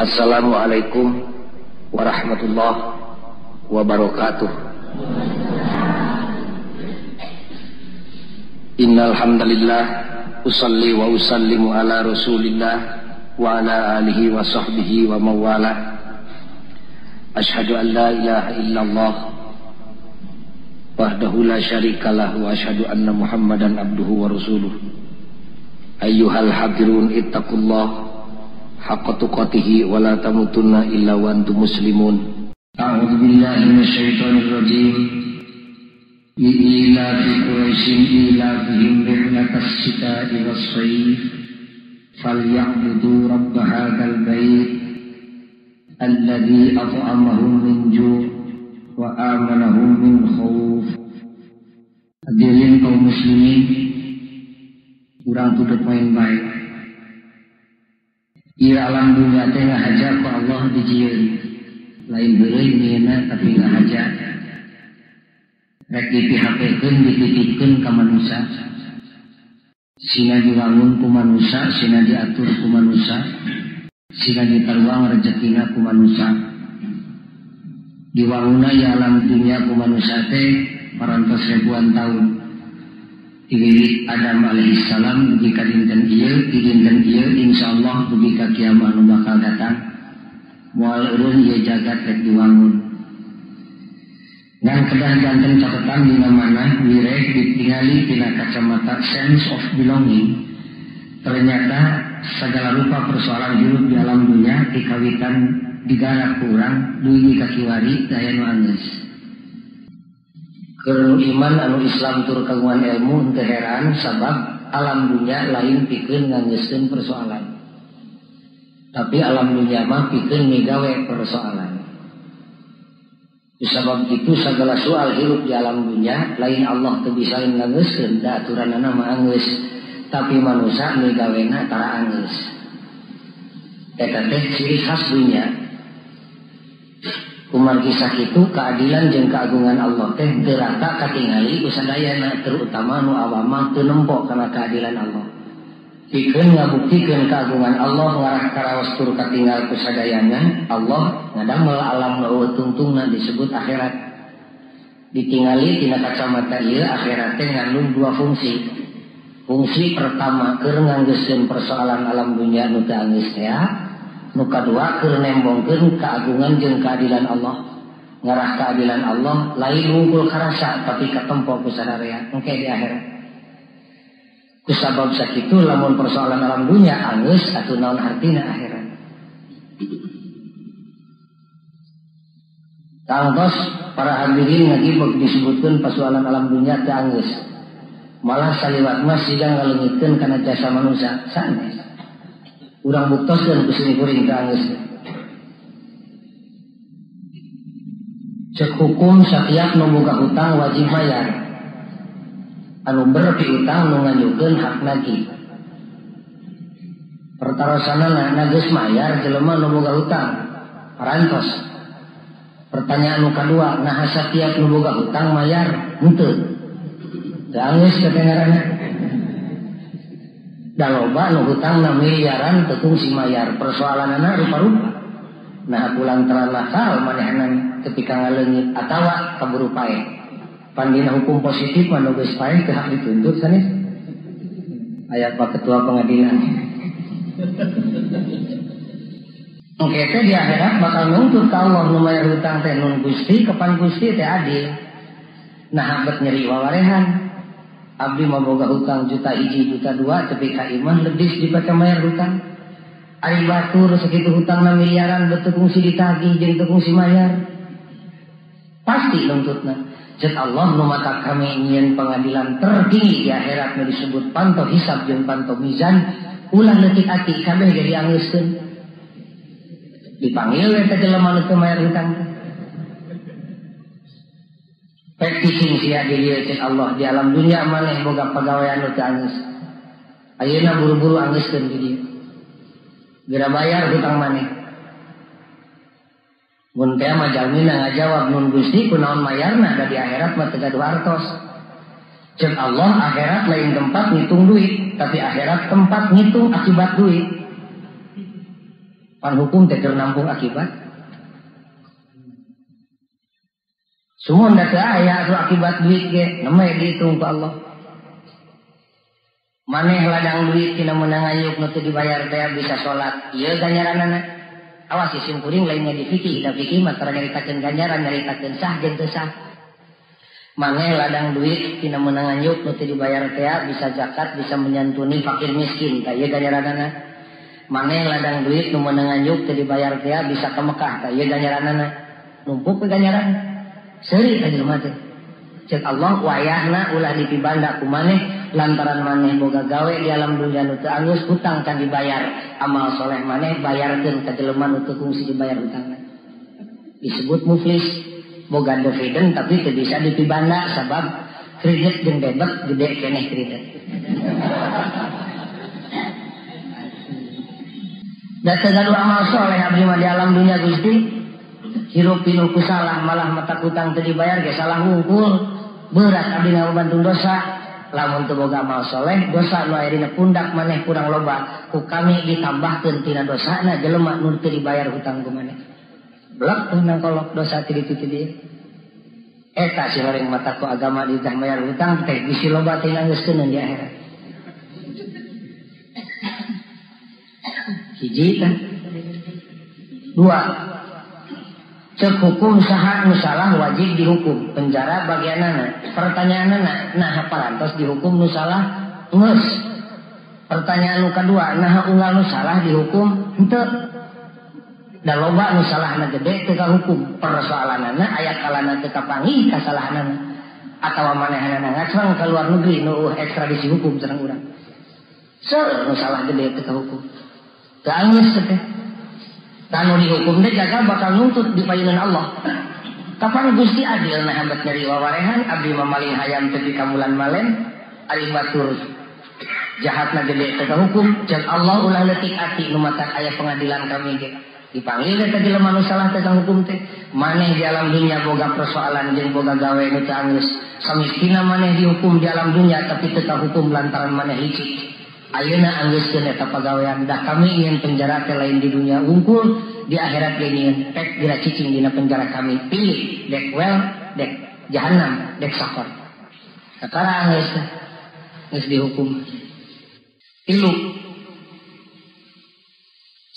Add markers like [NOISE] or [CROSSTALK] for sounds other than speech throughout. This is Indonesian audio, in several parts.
Assalamualaikum warahmatullahi wabarakatuh. Innal hamdalillah usalli wa usallimu ala Rasulillah wa ala alihi wa sahbihi wa mawala. Ashhadu an la ilaha illallah wahdahu la syarikalah wa ashhadu anna Muhammadan abduhu wa rasuluh. Ayyuhal hadirun ittaqullah haqqatu qatihi wa la tamutunna illa wa antum muslimun. A'udzu billahi minasyaitonir rajim. Ila fi Quraisyin ila bihim rihlatas sita'i was-sayf falyabudu rabb hadzal bait alladhi at'amahum min ju' wa amanahum min khauf. Hadirin kaum muslimin, kurang tutup main baik Ira alam dunia teh ngahajak ku Allah dijieun. Lain beureuy nyeuna tapi ngahajak. Rek dipihakekeun dititipkeun ka manusia. Sina diwangun ku manusia, sina diatur ku manusia. Sina ditaruang rezekina ku manusia. Diwangunna ya alam dunia ku manusia teh parantos ribuan tahun Iwiwit Adam alaihissalam dugi ka dinten di dinten ieu insyaallah dugi ka kiamat bakal datang moal urun ieu jagat rek diwangun dan kedah janten catatan di mana wireh ditingali tina kacamata sense of belonging. Ternyata segala rupa persoalan hidup di alam dunia dikawitan digarap kurang dugi kakiwari daya nu anggeus Kerunu iman anu Islam tur kagungan ilmu teu heran sabab alam dunia lain pikeun nganggeuskeun persoalan. Tapi alam dunia mah pikeun migawe persoalan. Sebab itu segala soal hidup di alam dunia lain Allah teu bisa nganggeuskeun da aturanna mah. Tapi manusia migawena tara anggeus. Eta teh ciri khas dunia Umar kisah itu keadilan dan keagungan Allah teh gerata katingali usadayana terutama nu awama teu nempok karena keadilan Allah. Pikeun ngabuktikan keagungan Allah ngarah karawas tur katinggal kusadayana Allah ngadamel alam nu tungtungna disebut akhirat. Ditingali tina kacamata ieu akhirat teh ngandung dua fungsi. Fungsi pertama keur nganggeuskeun persoalan alam dunia nu teu anggeus nuka dua keur nembongkeun keagungan jeung keadilan Allah. Ngarah keadilan Allah lain unggul karasa tapi ketempo ku sadarea. Engke di akhirat. Ku sabab sakitu lamun persoalan alam dunia anggeus atuh naon artina akhirat? Tangtos para hadirin ngaji disebutkan persoalan alam dunia anggeus malah saliwat mas ngalengitkeun kana jasa manusia. Sanes Urang buktosan ke sini kuring ke angis. Cek hukum setiap membuka hutang wajib bayar. Anu berpi utang nunganyukeun hak nagi. Pertarosana nages mayar jelema membuka hutang. Parantos. Pertanyaan kedua, nah setiap membuka hutang mayar henteu. Geus kedengaranna loba nu hutang na miliaran tetung si mayar. Persoalan anak rupa-rupa. Nah pulang terang nakal manehanan ketika ngalengit atawa kaburu pae. Pandina hukum positif manu geus pae teu hak dituntut sanes ayat pak ketua pengadilan. [LAUGHS] Oke teh di akhirat bakal nuntut ka Allah nu mayar hutang teh nun Gusti kepan Gusti teh adil. Nah abet nyeri wawarehan Abdi memboga hutang juta hiji juta dua tapi ka iman lebih dibaca mayar hutang. Ari batur segitu hutang na miliaran betul fungsi ditagih jadi fungsi mayar. Pasti nuntutna. Jat Allah nu mata kami ingin pengadilan tertinggi di akhirat nu disebut panto hisab jeung panto mizan ulah leutik ati kabeh jadi anggeuskeun. Dipanggil eta jelema nu mayar hutang. Petising sia cek Allah di alam dunia mana boga pegawai anu teu angis. Ayeuna buru-buru anggeuskeun di dieu. Geura bayar hutang maneh. Mun teh mah jalmina ngajawab nun Gusti kunaon mayarna da di akhirat mah teu artos. Cek Allah akhirat lain tempat ngitung duit, tapi akhirat tempat ngitung akibat duit. pan hukum teh nampung akibat semua ndak aya asuh akibat duit ge nemeh dihitung ku Allah. Maneh ladang duit tina menang ayuk nu dibayar teh bisa salat ieu ganjaranana awas isim kuring lainnya di fikih da fikih mah nyaritakeun ganjaran nyaritakeun sah jeung teu sah. Maneh ladang duit tina menang ayuk nu dibayar teh bisa zakat bisa menyantuni fakir miskin. Tah ieu ganjaranana maneh ladang duit nu menang ayuk teu dibayar teh bisa ke Mekah. Tah ieu ganjaranana numpuk ke ganjaran seri aja mati cek Allah wayahna ulah dipibanda ku maneh lantaran maneh boga gawe di alam dunia nu angus hutang kan dibayar. Amal soleh maneh bayarkeun ka jelema nu kungsi dibayar hutangna disebut muflis boga dividen tapi teu bisa dipibanda sabab kredit jeung debet gede keneh kredit. Dan segala amal soleh abdi di alam dunia Gusti hirup pinuh salah malah mata utang teu dibayar ge salah ngungkul berat abdi ngabantu dosa. Lamun teu boga amal soleh dosa nu aya dina pundak maneh kurang loba. Ku kami ditambahkeun tina dosana jelema nu teu dibayar hutang ku maneh. Blok nang kolok dosa ti ditu dia eta si loreng mata ku agama ditah bayar hutang teh bisi loba teh nanggeuskeun di akhirat. Hiji dua Cek hukum saha wajib dihukum. Penjara bagian anak. Pertanyaan anak, nah parantos dihukum nusalah nges. Pertanyaan nu kedua, nah unggal nusalah dihukum ente. Dan loba nusalah na gede teka hukum. Persoalan anak ayat kalana teka pangi kesalahan anak. Atau manehan anak ngacrang ke luar negeri nu ekstradisi hukum serang urang. Se nusalah gede teka hukum. Teka. Kanu dihukum deh jaga bakal nuntut di payunan Allah. Kapan Gusti adil nah hambat nyari wawarehan abdi mamaling hayam tepi kamulan malen ari batur. Jahatna gede teka hukum Allah ulah letik ati nu ayat pengadilan kami ge dipanggil teh jelema nu salah tentang hukum teh maneh di alam dunia boga persoalan jeung boga gawe nu teu anggeus samiskina maneh dihukum di alam dunia tapi teu hukum lantaran maneh licik Ayeuna anggeuskeun eta pagawean dah kami ingin penjara teh lain di dunia unggul di akhirat ingin pek dira cicing dina penjara kami. Pilih dek well dek jahanam dek sakor. Sekarang anggeus geus dihukum. Tilu.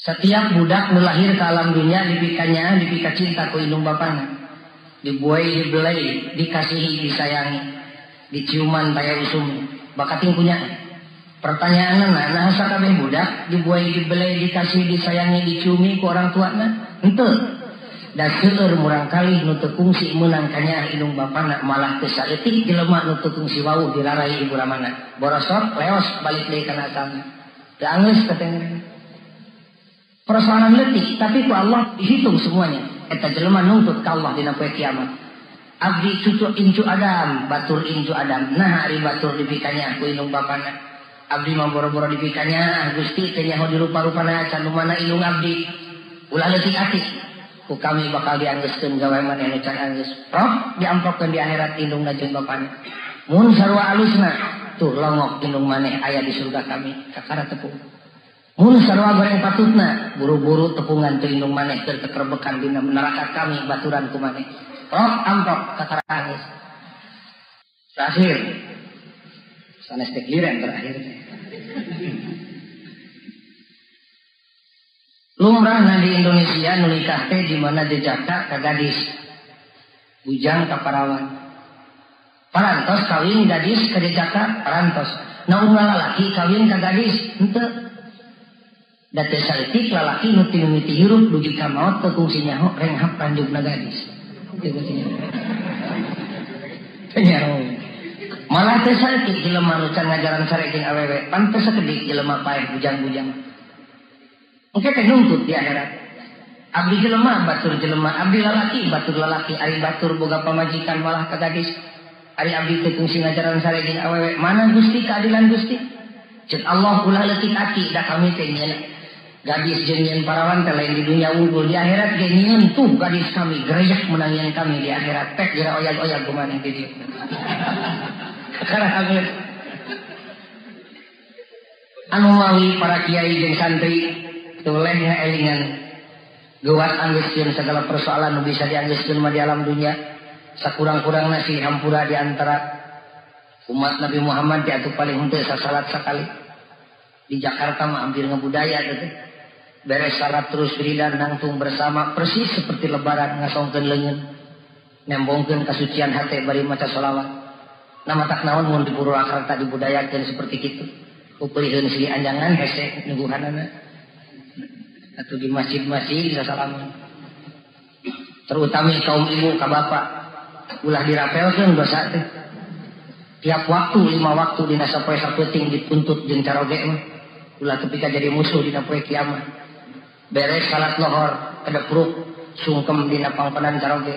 Setiap budak melahir ke alam dunia dipikanya dipika cinta ku indung bapana. Dibuai dibelai dikasihi disayangi. Diciuman taya usum. Bakating punya Pertanyaan nah, nah sakabeh budak dibuai dibeli dikasih disayangi dicumi ku orang tua nah ente dan seueur murang kali nu teu kungsi meunang kanya hidung bapana malah teu saeutik jelema nu teu kungsi wau dilarai ibu ramana. Borosok leos balik deui kana asalna teu anggeus katanya persoalan letih tapi ku Allah dihitung semuanya. Eta jelema nuntut ka Allah dina poe kiamat. Abdi cucu incu Adam batur incu Adam. Nah hari batur dipikanya ku indung bapana Abdi mau boro-boro dipikanya Gusti tanya di rupa-rupana candu mana ilung abdi. Ulah letik ati ku kami bakal dianggeskeun gawe maneh can angges roh diamplokkeun di akhirat indung jeung bapana mun sarua alusna. Tuh longok indung maneh aya di surga kami. Kakara tepung mun sarua goreng patutna. Buru-buru tepungan teu indung maneh teu keterbekan dina neraka kami baturan ku maneh. Roh amplok kakara angges terakhir. Sanes tekliren terakhir Lumrah na di Indonesia nulikah teh di mana dijaka ke gadis. Bujang ke parawan. Parantos kawin gadis ke dijaka parantos. Na lalaki kawin ke gadis. Ente. Dati salitik lalaki nuti mimiti hirup dugi ka maut ke kungsi nyaho renghap panjuk na gadis. Tanya malah teh sakit jelema nu can ngajaran sareking awewe. Pan teh sakedik jelema paeh bujang-bujang. Oke teh nuntut di akhirat. Abdi jelema batur jelema. Abdi lalaki batur lalaki ari batur boga pamajikan malah ka gadis ari abdi teh fungsi ngajaran sareking awewe. Mana Gusti keadilan Gusti? Cek Allah ulah letik ati da kami teh gadis jeung parawan teh lain di dunia unggul. Di akhirat ge tuh gadis kami gereyak menangian kami di akhirat. Tek geura oyag-oyag kumaneh di karena anu mawi para kiai dan santri tulehnya elingan. Gewat anggeuskeun segala persoalan nu bisa dianggeuskeun mah di alam dunia. Sakurang-kurang nasi hampura di antara umat Nabi Muhammad diatuh paling henteu sasalat sekali. Di Jakarta mah hampir ngebudaya gitu beres salat terus wiridan nangtung bersama persis seperti lebaran ngasongkeun leungeun nembongkeun kasucian hati bari maca sholawat nama tak naon mun di Purwakarta dibudayakeun seperti kitu. Upeureun sili anjangan hese nuguhanana atau di masjid-masjid bisa salaman terutama kaum ibu ka bapak. Ulah dirapelkeun dosa teh. Tiap waktu lima waktu dina sapoe sapeting dituntut jeung caroge mah. Ulah ketika jadi musuh dina poe kiamat. Beres salat lohor kedepruk sungkem dina pangpenan caroge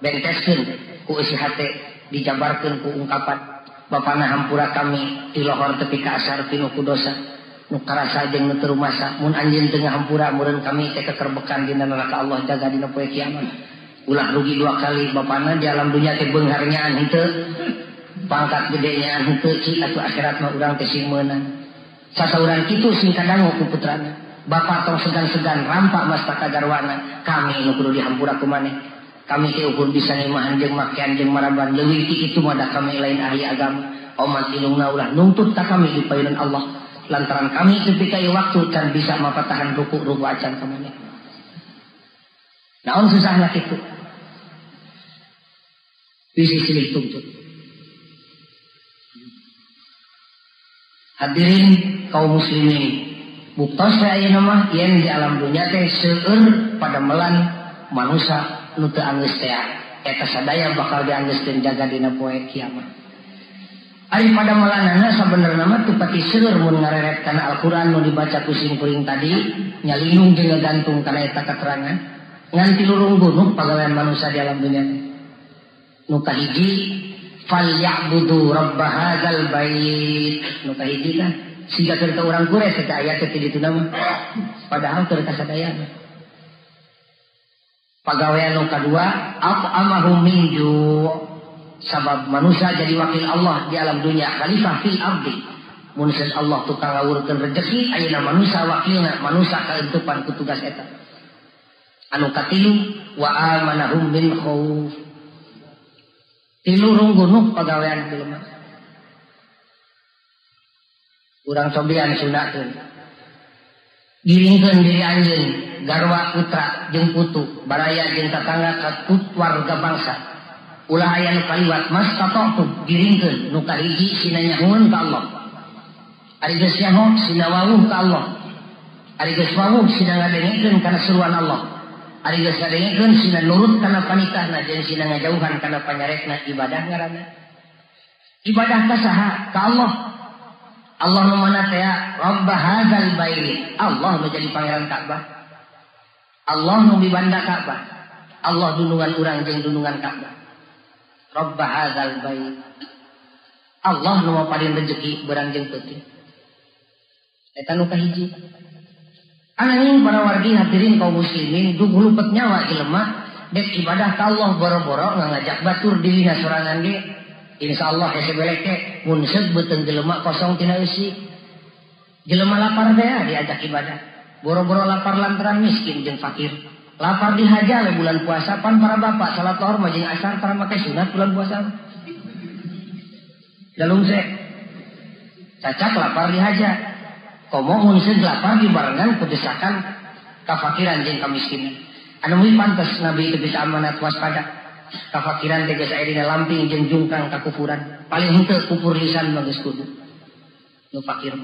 benteskeun ku isi hate dijabarkeun ku ungkapan bapana hampura kami di lohor tepi ka asar tinu ku dosa. Nukarasa jeung nu teu masa mun anjeun teu ngahampura meureun kami teh kekerbekan dina neraka Allah. Jaga dina poe kiamat. Ulah rugi dua kali. Bapana di alam dunia teh beunghar nyaan henteu. Pangkat gede nyaan henteu ci atuh akhirat mah urang teh sing meunang sasaurang kitu sing kadangu ku putrana. Bapak tong segan-segan rampak mastaka garwana kami nu kudu dihampura ku maneh kami ukur bisa ngimahan jeung makian jeung maraban leuwih ti kitu mah kami lain ahli agama. Omat ilungna ulah nuntut tak kami di Allah. Lantaran kami ketika waktu kan bisa mempatahan ruku ruku acan ke mana naon susah lah itu bisa silih tuntut. Hadirin kaum muslimin buktos saya nama yang di alam dunia teh seueur pada melan manusia nutu anggeus teh eta sadaya bakal dianggeuskeun jaga dina poe kiamat. Ari pada malanana sebenarnya nama tepati seueur mun ngareret kana Al-Qur'an nu dibaca kucing kuring tadi nyalinung jeung gantung kana eta keterangan ngan tilurung gunung pagawean manusia di alam dunia. Nu kahiji falyabudu rabb hadzal bait. Nu kahiji kan siga cerita orang kure eta ayat teh di padahal teu sadaya pagawean nu kadua apa amahum min sabab manusia jadi wakil Allah di alam dunia. Khalifah fil ardi. Munsen Allah tukang ngawurkeun rezeki ayeuna manusia wakilna manusia kaentupan ku tugas eta. Anu katilu wa amanahum min khauf tilu runggunuk pagawean tilu mah urang cobian sunatkeun giringkeun diri anjeun garwa putra jeung putu baraya jeung tetangga ka warga bangsa. Ulah aya nu kaliwat mas tuh giringkeun nu kahiji sina nyahoon ka Allah. Ari geus nyaho sina ka Allah. Ari geus wawuh sina ngadengikeun kana seruan Allah. Ari geus ngadengikeun sina nurut kana panitahna jeung sina ngajauhan kana panyarekna ibadah ngaranna. Ibadah ka saha? Ka Allah Allah nu mana teh Rabb hadzal bait Allah nu jadi pangeran Ka'bah Allah nu Ka'bah Allah dunungan urang jeung dunungan Ka'bah Rabba hadzal bait. Allah nu paling rezeki barang jeung peuting. Eta nu kahiji. Ananging para wargi hadirin kaum muslimin dug lupet nyawa jelema dek ibadah ka Allah boro-boro ngajak batur diri sorangan ge. Insyaallah hese belek teh mun seug beuteung jelema kosong tina eusi. Jelema lapar teh diajak ibadah. Boro-boro lapar lantaran miskin jeung fakir. Lapar dihajar bulan puasa pan para bapak salat lohor majing asar para pakai sunat bulan puasa. Dalung se. Cacak lapar dihajar. Komo mun lapar dibarengan kedesakan kafakiran jeung kamiskinan. Anu pantas Nabi itu bisa amanat waspada. Kafakiran tegas airina lamping jeung jungkang kakufuran. Paling henteu kufur lisan mah kudu. Nu fakir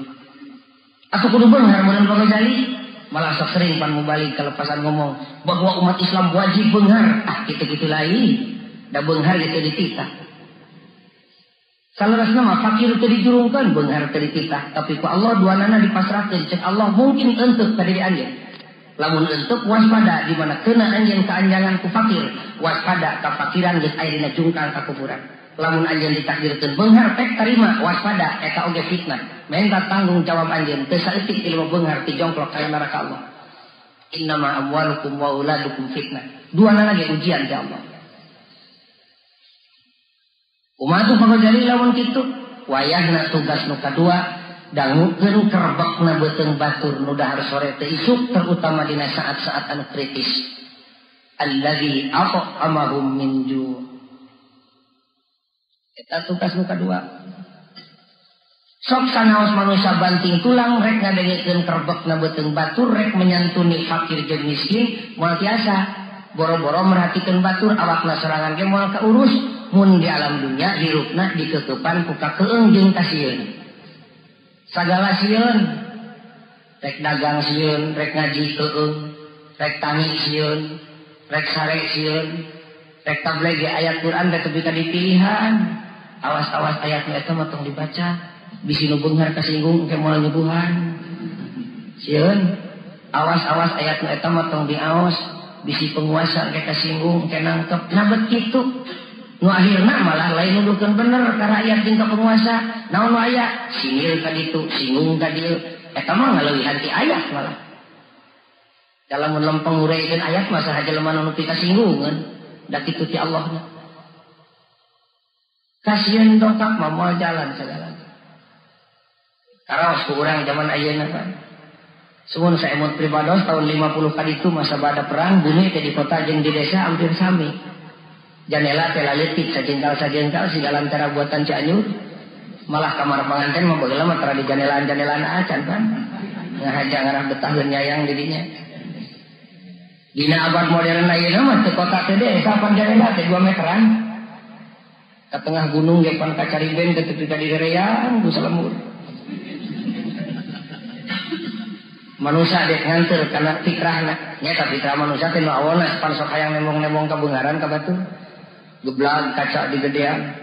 Aku kudu beunghar mun pamejali malah sering pan balik kelepasan ngomong bahwa umat Islam wajib benghar. Ah gitu-gitu lain. Dah benghar itu dititah kalau nama fakir itu dijurungkan benghar itu dititah tapi ku Allah dua nana dipasrahkan cek Allah mungkin untuk tadi anjing lamun untuk waspada di mana kena anjing keanjangan ku fakir waspada kefakiran geus airina jungkang kakuburan lamun anjing ditakdirkan benghar tek terima waspada eta oge fitnah Minta tanggung jawab anjeun teu saeutik ilmu beunghar ti jongklok ka neraka Allah. Innama amwalukum wa uladukum fitnah. Dua lagi ujian ti Allah. Umatu pagajari lawan kitu wayahna tugas nu kadua dangukeun kerbekna beuteung batur nu dahar sore teh isuk terutama dina saat-saat anu kritis. Alladzi at'amahum min ju' eta tugas nu kadua. Sok sanaos manusia banting tulang rek ngadengikeun kerbekna beuteung batur rek menyantuni fakir jeung miskin moal tiasa. Boro-boro merhatikan batur awakna serangan ge moal kaurus mun di alam dunia hirupna dikekepan ku kakeung jeung kasieun sagala sieun rek dagang sieun rek ngaji keung rek tani sieun rek sare sieun rek tabligh ayat Quran rek tepi dipilihan. Awas-awas ayatnya itu mah dibaca. Bisi nu beunghar kasinggung ke moal nyubuhan sieun awas-awas ayat nu eta mah tong diaos. Bisi penguasa ke kasinggung ke nangkep. Nah begitu nu akhirna malah lain nuduhkeun bener ka rakyat jeung ka penguasa naon aya? Singil ka ditu singgung ka dieu. Eta mah ngaleuwihan ti ayat malah. Dalam melempeng uraikeun ayat mah sahaja lemah nu kasinggungan da kitu ti Allahna. Kasihan dongkak mah moal jalan segala. Karaos ku orang zaman ayeuna kan. Sumun saya mau pribados tahun 50 kali itu masa pada perang bumi di kota jeung di desa hampir sami. Janela teh laletik sajengkal sajengkal segala antara buatan Cianjur. Malah kamar pengantin mah bageula mah tara di janelaan-janelaan acan kan. Ngahaja ngarah betah nyayang didinya. Dina abad modern ayeuna mah teu kota teh desa pan janela teh 2 meteran. Ke tengah gunung ge pan kacariben ke tepi ka direreang ku salemur. manusia dek nganter karena fikrahna nyata fikrah manusia teh nu pan sok hayang nemong-nemong kabeungaran ka batu geblag kaca di gedean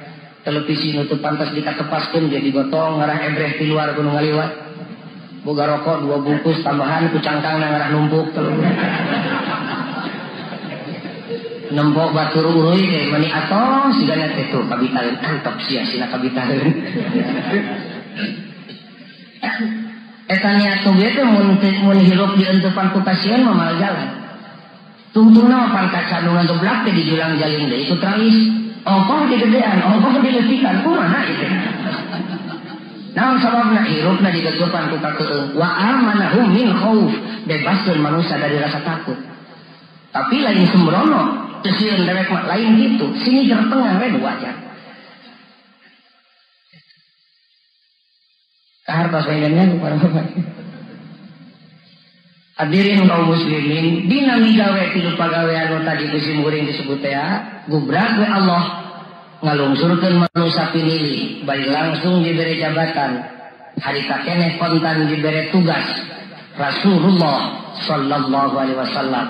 televisi nu teu pantas dikatepaskeun jadi gotong ngarah ebreh di luar gunung ngaliwat boga rokok dua bungkus tambahan ku cangkang ngarah numpuk telur. Nempok batur uruy deh mani atos sigana teh tuh kabitareun antep sia sina kabitareun Etanya tuh itu mun hirup di entupan ku pasien mah jalan. Tungtungna pan kaca nu ngeblak teh di julang jalin deh itu tralis. Ongkoh di gedean, ongkoh di letikan, kumaha itu. Naon sababna hirupna digegepan ku kakeung wa amanahum min khauf bebaskeun manusia dari rasa takut. Tapi lain sembrono, teu sieun dewek lain gitu, sini tengah we wajar. Keharta sayangannya kepada Bapak. Hadirin kaum muslimin, dina migawe tilu pagawean tadi besi muring disebut ya, gubrak we Allah ngalungsurkeun manusia pinili, bari langsung diberi jabatan, hari kakene kontan diberi tugas Rasulullah sallallahu alaihi wasallam.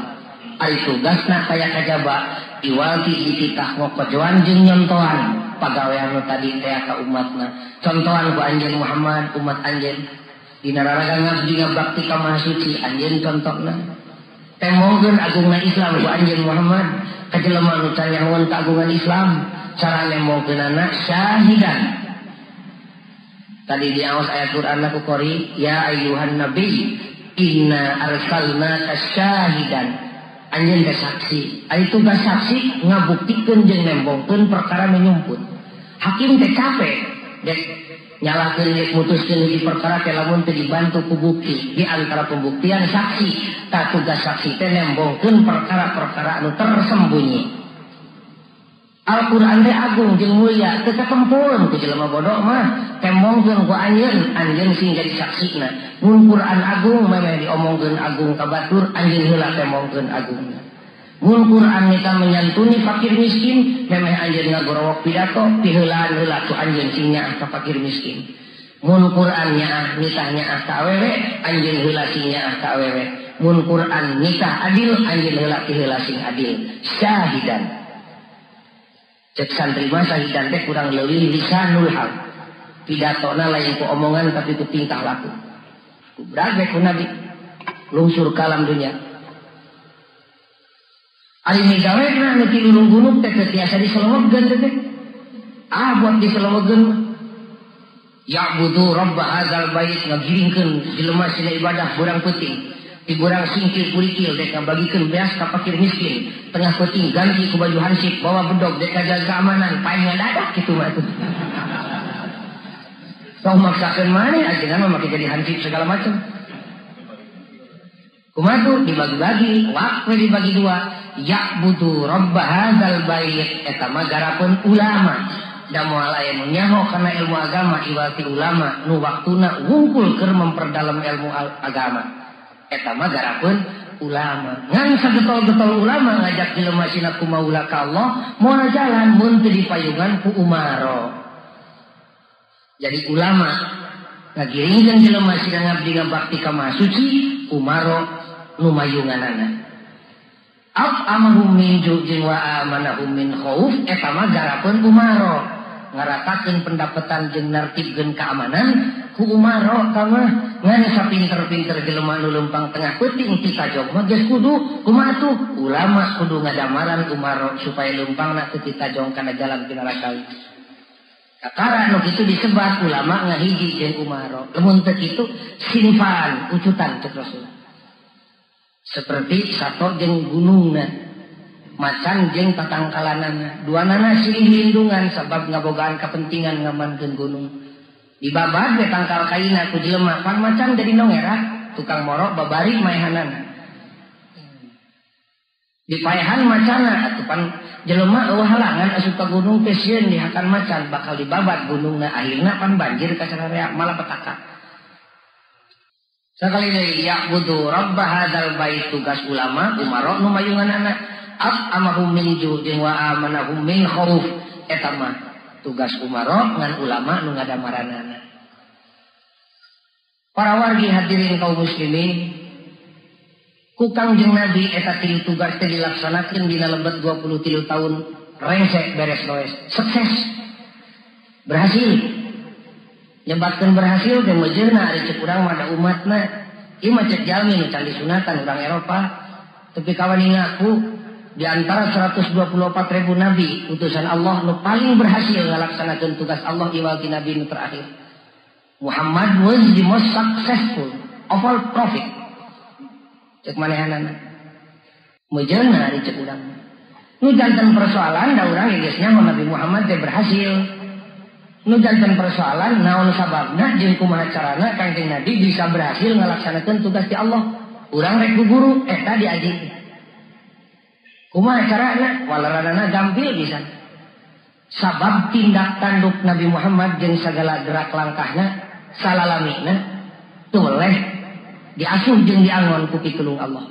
Ari tugasna kaya kajaba iwalti dititah ngokojoan jeung nyontoan pegawaian tadi teh ka umatna. Contohan ku anjeun Muhammad umat anjeun dina raraga ngabdi ngabakti ka maha suci anjeun contohna temongkeun agungna Islam ku anjeun Muhammad kajelema nu canyahoan keagungan Islam cara nemongkeunana syahidan. Tadi di awas ayat Quran aku kori ya ayuhan nabi inna arsalna syahidan. Anjing ke saksi. Ari tugas saksi ngabuktikan jeung nembongkeun perkara menyumput. Hakim teh capek nyalakeun dek mutuskeun di perkara teh lamun teu dibantu ku bukti. Di antara pembuktian saksi tak tugas saksi teh perkara-perkara anu tersembunyi. Al-Quran teh agung jeung mulia teu ketempun ku jelema bodoh mah. Tembongkeun ku anjeun anjeun sing jadi saksina. Mun Quran agung memang diomongkeun agung ka batur anjeun heula agung mun Quran kita menyantuni fakir miskin memang anjeun ngagorowok pidato piheulaan heula tu anjeun sing nyaah ka fakir miskin. Mun Quran nyaah nitah nyaah ka awewe anjeun heula sing nyaah ka awewe. Mun Quran nitah adil anjeun heula piheula sing adil. Syahidan. Cek santri masa hidan teh kurang lebih lisanul hal pidatona lain ku omongan tapi ku tingkah laku. Ku berage ku nabi. Lungsur kalam dunia Ari migawe na nu ti lulung gunung teh tiasa diselemegeun teh ah buat diselemegeun ya butuh robba hadzal bait ngagiringkeun jelema sina ibadah kurang penting Iburang singkir kurikil deka bagikan beas ka fakir miskin. Tengah peting ganti ku baju hansip bawa bedog deka jaga keamanan. Paingnya dadak gitu mah itu. Kau maksakan mana ajengan memakai jadi hansip segala macam. Kumatu dibagi-bagi, waktu dibagi dua. Ya butuh robba hadal bait eta garapan ulama. Da moal aya nyaho kana ilmu agama iwati ulama nu waktuna ngumpul keur memperdalam ilmu agama. Eta mah garapan ulama. Ngan sagetol-getol ulama ngajak jelema sina kumaula ka Allah, moal jalan mun teu dipayungan ku umaro. Jadi ulama ngagiringkeun jelema sina ngabdi ka suci, umaro lumayunganana. Af amahum min jujin wa amanahum min khauf eta mah garapeun umaro. Ngaratakeun pendapatan jeung nartibkeun keamanan ku umaro kama ngan sapinter-pinter jelema nu lempang tengah peuting ti tajog mah kudu kumaha tuh ulama kudu ngadamaran umaro supaya lempangna teu tajong kana jalan pinarakawi Kakara nu kitu disebat ulama ngahiji jeung umaro. Lamun teu kitu sinfan ucutan cek Rasul seperti satu jeng gunungna macan jeng tatangkalanana dua nana silih lindungan? Sebab ngabogaan kepentingan ngamankeun gunung. Di babad tangkal kaina ku jelema pan macan jadi nongera tukang morok babari maehanana di payahan macana atuh pan jelema halangan asup gunung teh sieun dihakan macan bakal dibabat gunungna akhirna pan banjir ka malah petaka Sekali lagi ya butuh rabba hadal bait tugas ulama umaro nu mayungan anak. Ab amahum min judin wa amanahum min khauf eta mah tugas umaro ngan ulama nu ngadamaranana Para wargi hadirin kaum muslimin kukang jeung nabi eta tilu tugas teh dilaksanakeun dina lebet 23 tahun rengsek beres loes sukses. Berhasil nyebatkan berhasil dan majerna ada cek urang mana umatna. Ieu mah cek jalmi nu sunatan orang Eropa. Tapi kawan ngaku di antara 124 ribu nabi utusan Allah nu paling berhasil melaksanakan tugas Allah iwal nabi nu terakhir. Muhammad was the most successful of all prophet. Cek manehanana. Majerna ada cek urang. Nu jantan persoalan da urang ya Nabi Muhammad dia berhasil nujantan persoalan naon sababna jeung kumaha carana Kanjeng Nabi bisa berhasil melaksanakan tugas di Allah. Urang rek guru eta diaji. Kumaha carana? Walaranana gampil bisa. Sabab tindak tanduk Nabi Muhammad jeung segala gerak langkahna salalamina toleh diasuh jeung diangon ku pitulung Allah.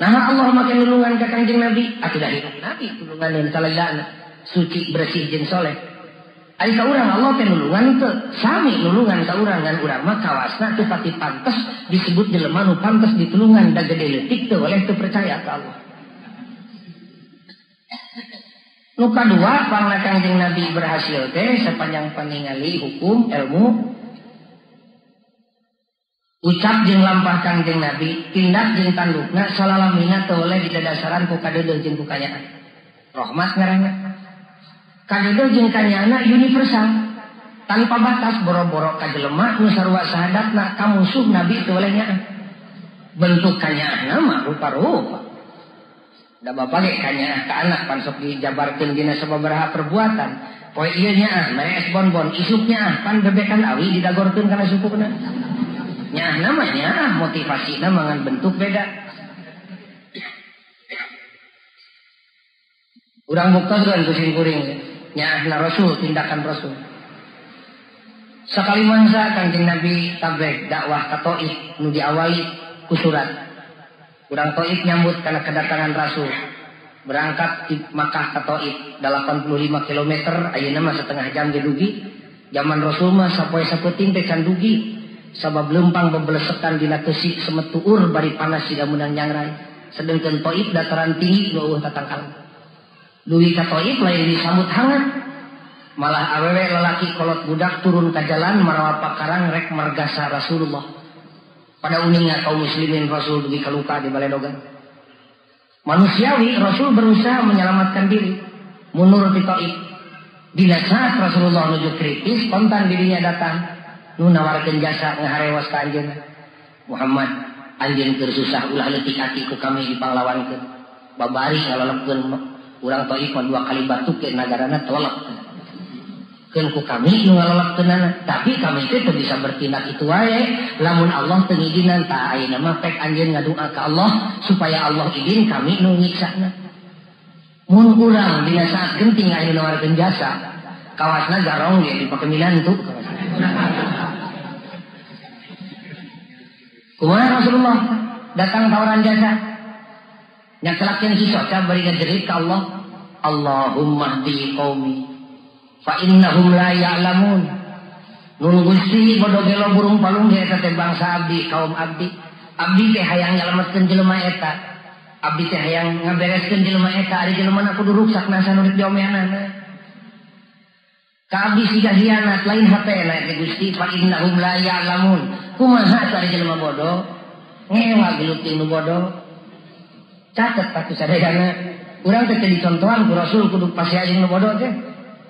Nah Allah makin nulungan ke Kanjeng Nabi atuh dari Nabi tulungan dan salayana suci bersih jeung soleh Ari ka urang Allah teh nulungan teu sami nulungan ka urang dan urang mah kawasna teu pati pantes disebut jelema nu pantes ditulungan da gede leutik teu oleh teu percaya ka Allah. Nu kadua pangna Kangjeng Nabi berhasil teh sepanjang paningali hukum ilmu ucap jeung lampah Kangjeng Nabi tindak jeung tandukna salalamina teu oleh didadasaran ku kadeuleuh jeung ku kayaan. Rahmat ngaranna Kadedo jeung kanyana universal. Tanpa batas boro-boro kajelema nu sarua sahadatna ka musuh nabi teu oleh bentuk kanyana mah rupa-rupa. Da bapak ge kanyana ka anak pan sok dijabarkeun dina sababaraha perbuatan. Poe ieu nya mere es bonbon isuknya ah pan bebekan awi didagorkeun kana sukuna nya namanya motivasina mangan bentuk beda. Urang buktaskeun kuring kuring nyahna Rasul tindakan Rasul. Sekali mangsa kanjeng Nabi tabek dakwah ke Taif nu diawali ku surat. Kurang Taif nyambut karena kedatangan Rasul. Berangkat di Makkah ke Taif 85 km ayeuna mah setengah jam di dugi. Zaman Rasul mah sapoe saputing teh can dugi. Sabab lempang bebelesekan dina teusik semetuur bari panas siga menang nyangrai. Sedangkan Taif dataran tinggi nu eueuh tatangkalan Duwi katoib lain disambut hangat. Malah awewe lelaki kolot budak turun ke jalan marawa pakarang rek margasa Rasulullah. Pada uningnya kaum muslimin Rasul dugi kaluka di Baledogan. Manusiawi Rasul berusaha menyelamatkan diri. Munur di toib. Bila saat Rasulullah menuju kritis, kontan dirinya datang. Nu nawarkan jasa ngaharewas ke anjing. Muhammad, anjing tersusah ulah letik hatiku kami di pahlawan ke. Babari ngalalapkan Urang Taif dua kali batuk ke nagarana telelep. ku kami ngalolak tapi kami itu bisa bertindak itu wae. Lamun Allah tengidinan tak ayeuna mah pek anjeun ngadua ke Allah supaya Allah izin kami nu nyiksana mun urang dina saat genting ayeuna nawarkeun jasa kawasna garong ya di pakemilan tuh Kumaha Rasulullah datang tawaran jasa nyakelakeun si soca bari ngajerit ka Allah. Allahumma di qaumi fa innahum la ya'lamun. Nun gusti bodoh gelo burung palung teh bangsa abdi kaum abdi. Abdi teh hayang nyelametkeun jelema eta. Abdi teh hayang ngabereskeun jelema eta. Ari jelema na kudu ruksak nasa nurik diomeanana ka abdi siga hianat lain hapena ke gusti fa innahum la ya'lamun. Kumaha ari jelema bodoh? Ngewa geluting nu bodoh catet tapi sadayana urang teh dicontohan ku rasul kudu pasiajeun nu bodoh teh.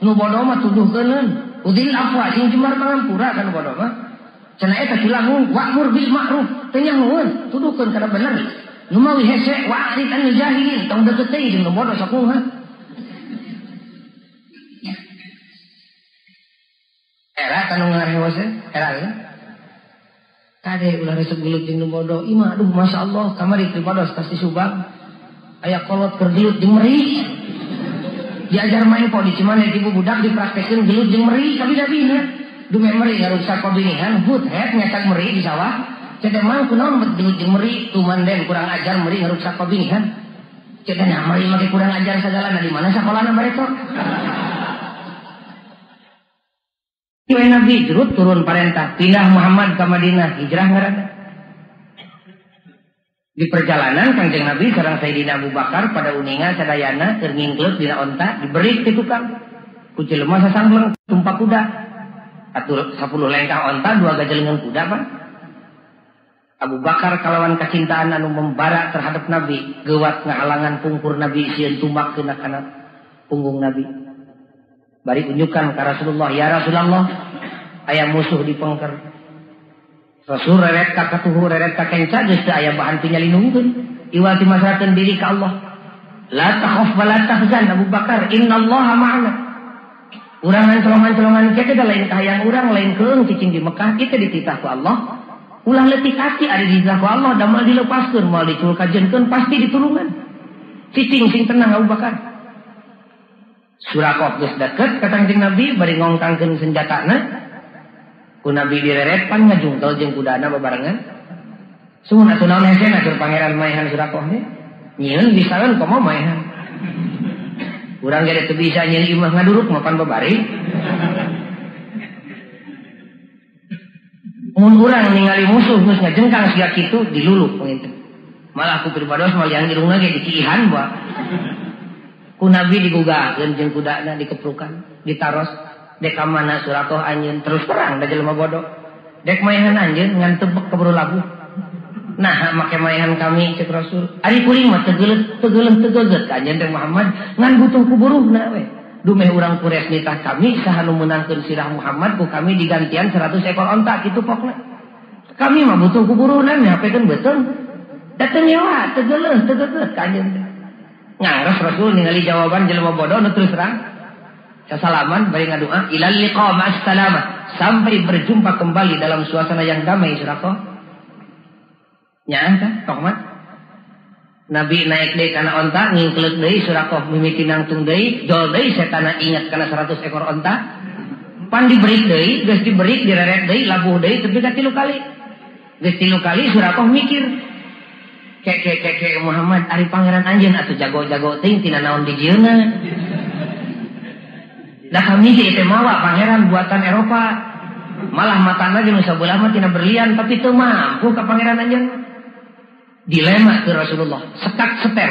Nu bodoh mah tuduh kenen udil apa sing jemar pangampura kan bodoh mah. Cenah eta culangun wa'mur bil ma'ruf. Teu nyangueun tuduhkeun kana bener. Nu mah hese wa'rid anil jahilin tong deket teh jeung nu bodoh sakumaha era kanu ngarewas era ya Kade ulah resep gelut jeung bodoh. Ima aduh masyaallah kamari teu bodos pasti subang. Aya kolot kerdiut jeung meri. Diajar main kok di cimane ibu budak dipraktekin gelut jeung meri. Tapi dabina dume meri ngarusak pabinihan hut het nyetak meri di sawah. Cedek mang kunaon bet gelut jeung meri. Tumanden kurang ajar meri ngarusak pabinihan cedek nah meri make kurang ajar segala nah di mana sakolana bareto Nabi jerut turun perintah pindah Muhammad ke Madinah hijrah ngarana di perjalanan kanjeng Nabi sarang Sayyidina Abu Bakar pada uninga sadayana terngingklut dina onta diberi ke tukang kucil mah sasangleng tumpak kuda. Atur sepuluh lengkah onta dua gajelengan kuda pak. Abu Bakar kalawan kecintaan anu membara terhadap Nabi. Gewat ngahalangan pungkur Nabi sieun tumbak kana punggung Nabi bari unjukkan ke Rasulullah ya Rasulullah ayah musuh di pengker Rasul reret ka katuhu reret ka kenca geus aya bahan pinyalindungkeun. Iwal dimasrakeun diri ka Allah. La takhaf wa la tahzan Abu Bakar, innallaha ma'ana. Urang colongan-colongan kita da lain kahayang urang lain keung cicing di Mekah kita dititah ku Allah. Ulah letik hati ari dititah ku Allah da mal dilepaskeun moal diculkajeunkeun pasti ditulungan. Cicing sing tenang Abu Bakar. Surakoh geus deket ka Nabi bari ngongkangkeun senjatana ku nabi direret pan ngajungkel jeung kudana bebarengan sungguh atuh naon hese pangeran maehan surakoh nih nyieun bisaeun komo maehan. Urang gede teu bisa nyieun imah ngaduruk mapan babari. Mun urang ningali musuh geus ngajengkang sia kitu dilulup gitu malah ku pribados mal yang irungna ge diciihan bae ku nabi digugahkeun jeung kudana dikeprukan ditaros dek mana suratoh anjin terus perang da jelema bodoh. Dek mayahan anjin ngan tebek keburu lagu. Nah make mayahan kami cek rasul. Ari kuring mah tegelet tegelet tegelet anjin dek Muhammad. Ngan butuh kuburuh na we. Dume urang kures nitah kami sahanu menangkeun sirah Muhammad ku kami digantian 100 ekor onta gitu pokna. Kami mah butuh kuburuh na nyapekeun betul. Datang nyawa tegelet tegelet kanjeng ngaras rasul ningali jawaban jelema bodoh nu terus terang Kesalaman bari ngadua ilal liqa ma'as sampai berjumpa kembali dalam suasana yang damai surako. Nya kan Tohmat. Nabi naik deui kana onta ngingkleuk deui surako mimiti nangtung deui jol deui setana ingat kana 100 ekor onta. Pan diberi deui geus diberi direret deui labuh deui tapi ka tilu kali. Geus tilu kali surako mikir kek kek kek Muhammad ari pangeran anjeun atuh jago-jago teuing tina naon dijieuna. Dah kami di itu mawa pangeran buatan Eropa. Malah mata lagi nusa bola mah tina berlian tapi teu mampu ke pangeran aja. Dilema ke Rasulullah, setak seter.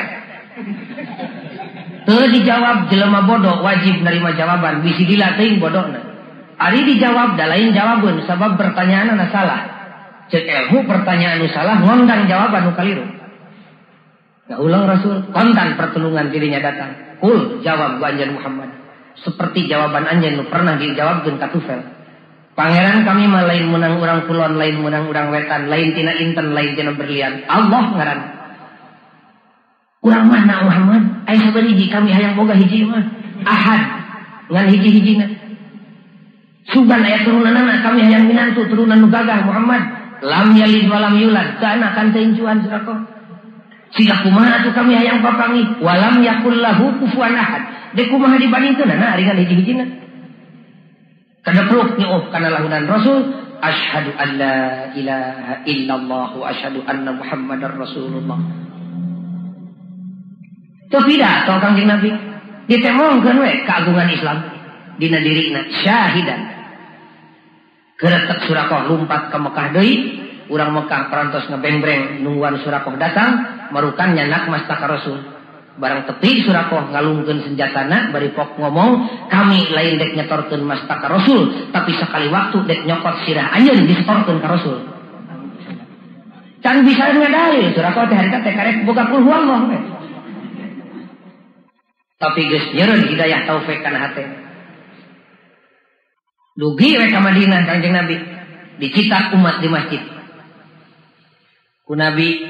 Teu dijawab jelema bodoh wajib nerima jawaban bisi dilatih bodohna. Ari dijawab da lain jawaban sabab pertanyaan salah. Cek ilmu pertanyaan salah ngondang jawaban anu kaliru. Ya ulang Rasul, kontan pertolongan dirinya datang. Kul jawab Anjan Muhammad. Seperti jawaban anjen nu pernah dijawab jeung katufel pangeran kami mah lain menang urang kulon lain menang urang wetan lain tina inten lain tina berlian. Allah ngaran. Urang mana Muhammad aya sabari hiji kami hayang boga hiji mah. Ahad ngan hiji-hijina sugan ayat turunan anak kami yang minantu turunan nugagah Muhammad. Lam yalid walam yulad kana kan teincuan surako Siga kumaha atuh kami hayang papangi walam yakul lahu kufuwan ahad. Dek kumaha dibandingkeun nah ari hiji-hijina. Kada peluk nyuuh kana lahunan Rasul asyhadu an la ilaha illallah wa asyhadu anna muhammadar rasulullah. Tidak tau kangjeng Nabi. Ditemongkeun we keagungan Islam dina dirina syahidan. Geretek surakoh lumpat ke Mekah deui urang Mekah perantos ngebembreng nungguan surakoh datang marukan nyanak mastaka rasul. Barang tepi surakoh ngalungkeun senjatana bari pok ngomong kami lain dek nyetorkeun mastaka rasul tapi sekali waktu dek nyokot sirah anjeun disetorkeun ka rasul. Can bisa dalil surakoh teh harita teh karek boga kulhu Allah tapi geus nyeureun hidayah taufik kana hate. Dugi we ka Madinah Kanjeng Nabi. Dicitak umat di masjid. Ku Nabi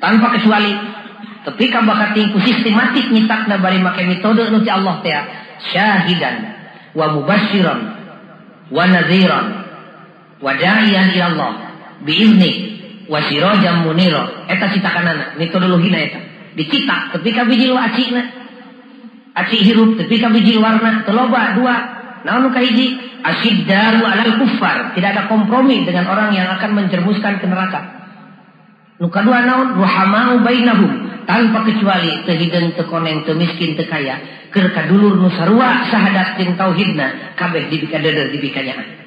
tanpa kecuali ketika bakat tingku sistematik nyitakna bari make metode nu ti Allah teh syahidan wa mubasyiran wa nadhiran wa da'iyan ila Allah biizni wa sirajan munira. Eta citakanana metodologina eta. Dicitak ketika biji lu acina aci hirup ketika biji warna teloba dua naon kahiji? Asyiddaru alal kuffar. Tidak ada kompromi dengan orang yang akan menjermuskan ke neraka Nu kadua naon ruhamau bainahum tanpa kecuali tehideung teu koneng teu miskin teu kaya keur kadulur nu sarua sahadat jeung tauhidna kabeh dibika deudeur dibikanya.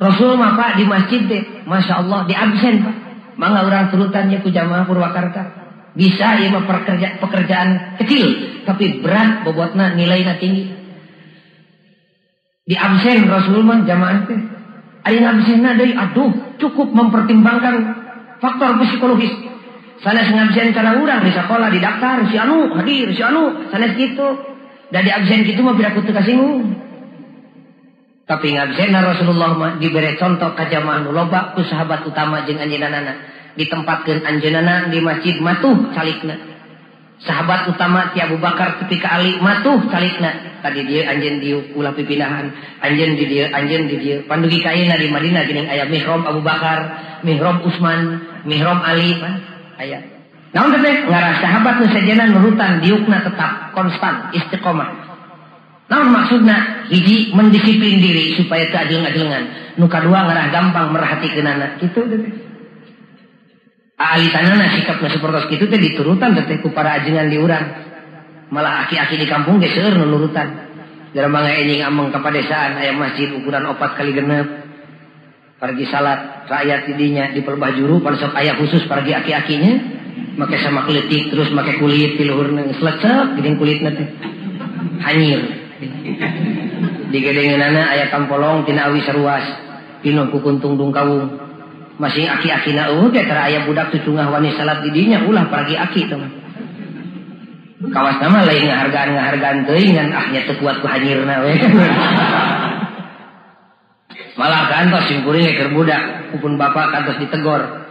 Rasul mah Pak di masjid deh, Masya Allah di absen Pak. Mangga orang turutannya ku jamaah Purwakarta. Bisa ya mah pekerja, pekerjaan kecil tapi berat bobotna nilainya tinggi. Di absen Rasul mah jamaah teh. Ayo absen dari aduh cukup mempertimbangkan faktor psikologis. Sana ngabsen karena orang di sekolah di daftar si anu hadir si anu sana gitu dan di absen gitu mah bila kutu kasinggung. Tapi ngabsen Rasulullah mah diberi contoh ke jamaah loba ku sahabat utama jeung anjeunana ditempatkeun anjeunana di masjid matuh calikna sahabat utama ti Abu Bakar ketika Ali matuh calikna tadi dia anjen dia ulah pipinahan anjen di dia anjen di dia pandugi kaina di Madinah gini ayat mihrab Abu Bakar mihrab Utsman Mihram Ali kan ayat. Namun teh ngarah sahabat nu sajana nurutan diukna tetap konstan istiqomah. Namun maksudnya hiji mendisiplin diri supaya teu adil-adilengan. Nu kadua ngarah gampang merhatikeun anak. Kitu teh. Alitanana sikapna sapertos kitu teh diturutan teh ku para ajengan di urang. Malah aki-aki di kampung ge seueur nurutan. Dalam mangga enjing ameng kapadesaan aya masjid ukuran opat kali genep pergi salat rakyat didinya di juru pada saat ayah khusus pergi aki-akinya make sama kelitik terus make kulit di luhur selecek gini kulit nanti hanyir di gedengan ayah kampolong tina awi seruas pinuh kukuntung dung kawung masih aki-aki na uh tera ayah budak tucungah wani salat didinya ulah pergi aki teman kawas nama lain ngahargaan ngahargaan teuing ngan ahnya teu kuat ku hanyirna we [LAUGHS] malah kantos simkuring keur budak. Pun bapak kantos ditegor.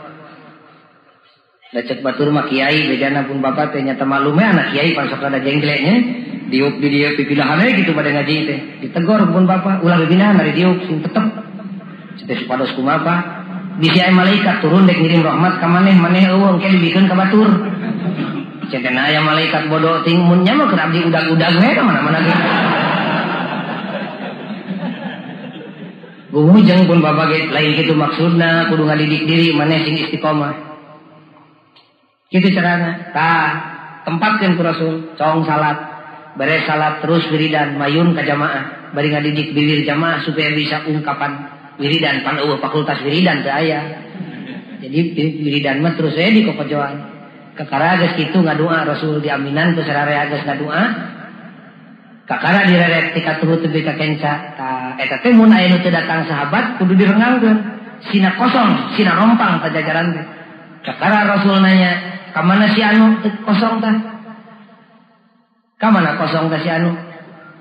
Lecek batur mah kiai bejana pun bapak teh nyata malume anak kiai pan sok ada jengleknya diuk di dia pipilahan gitu pada ngaji teh ditegor pun bapak. Ulah bebina mari diuk sing tetep. Cetes pados kumapa bisi aya malaikat turun dek ngirim rahmat ka maneh maneh eueuh engke dibikeun ka batur cenah aya malaikat bodoh ting mun nya mah keur abdi udag-udag we ka mana-mana Gumujeng pun bapak lain gitu maksudna kudu ngadidik diri mana sing istiqomah. Gitu caranya. Tah tempatkan ku Rasul cong salat. Bare salat terus wiridan mayun ke jamaah. Bari ngadidik bibir jamaah supaya bisa ungkapan wiridan. Pan fakultas wiridan teu aya. Jadi wiridan mah terus saya di kopojoan. Kekara geus kitu ngadua Rasul diaminan ku sararea geus ngadua. Kakara direrek tika tuhu tebi ka kenca ta eta teh mun aya nu datang sahabat kudu direngangkeun. Sina kosong sina rompang pajajaran teh. Kakara rasul nanya ka mana si anu? Kosong tah. Ka mana kosong tah si anu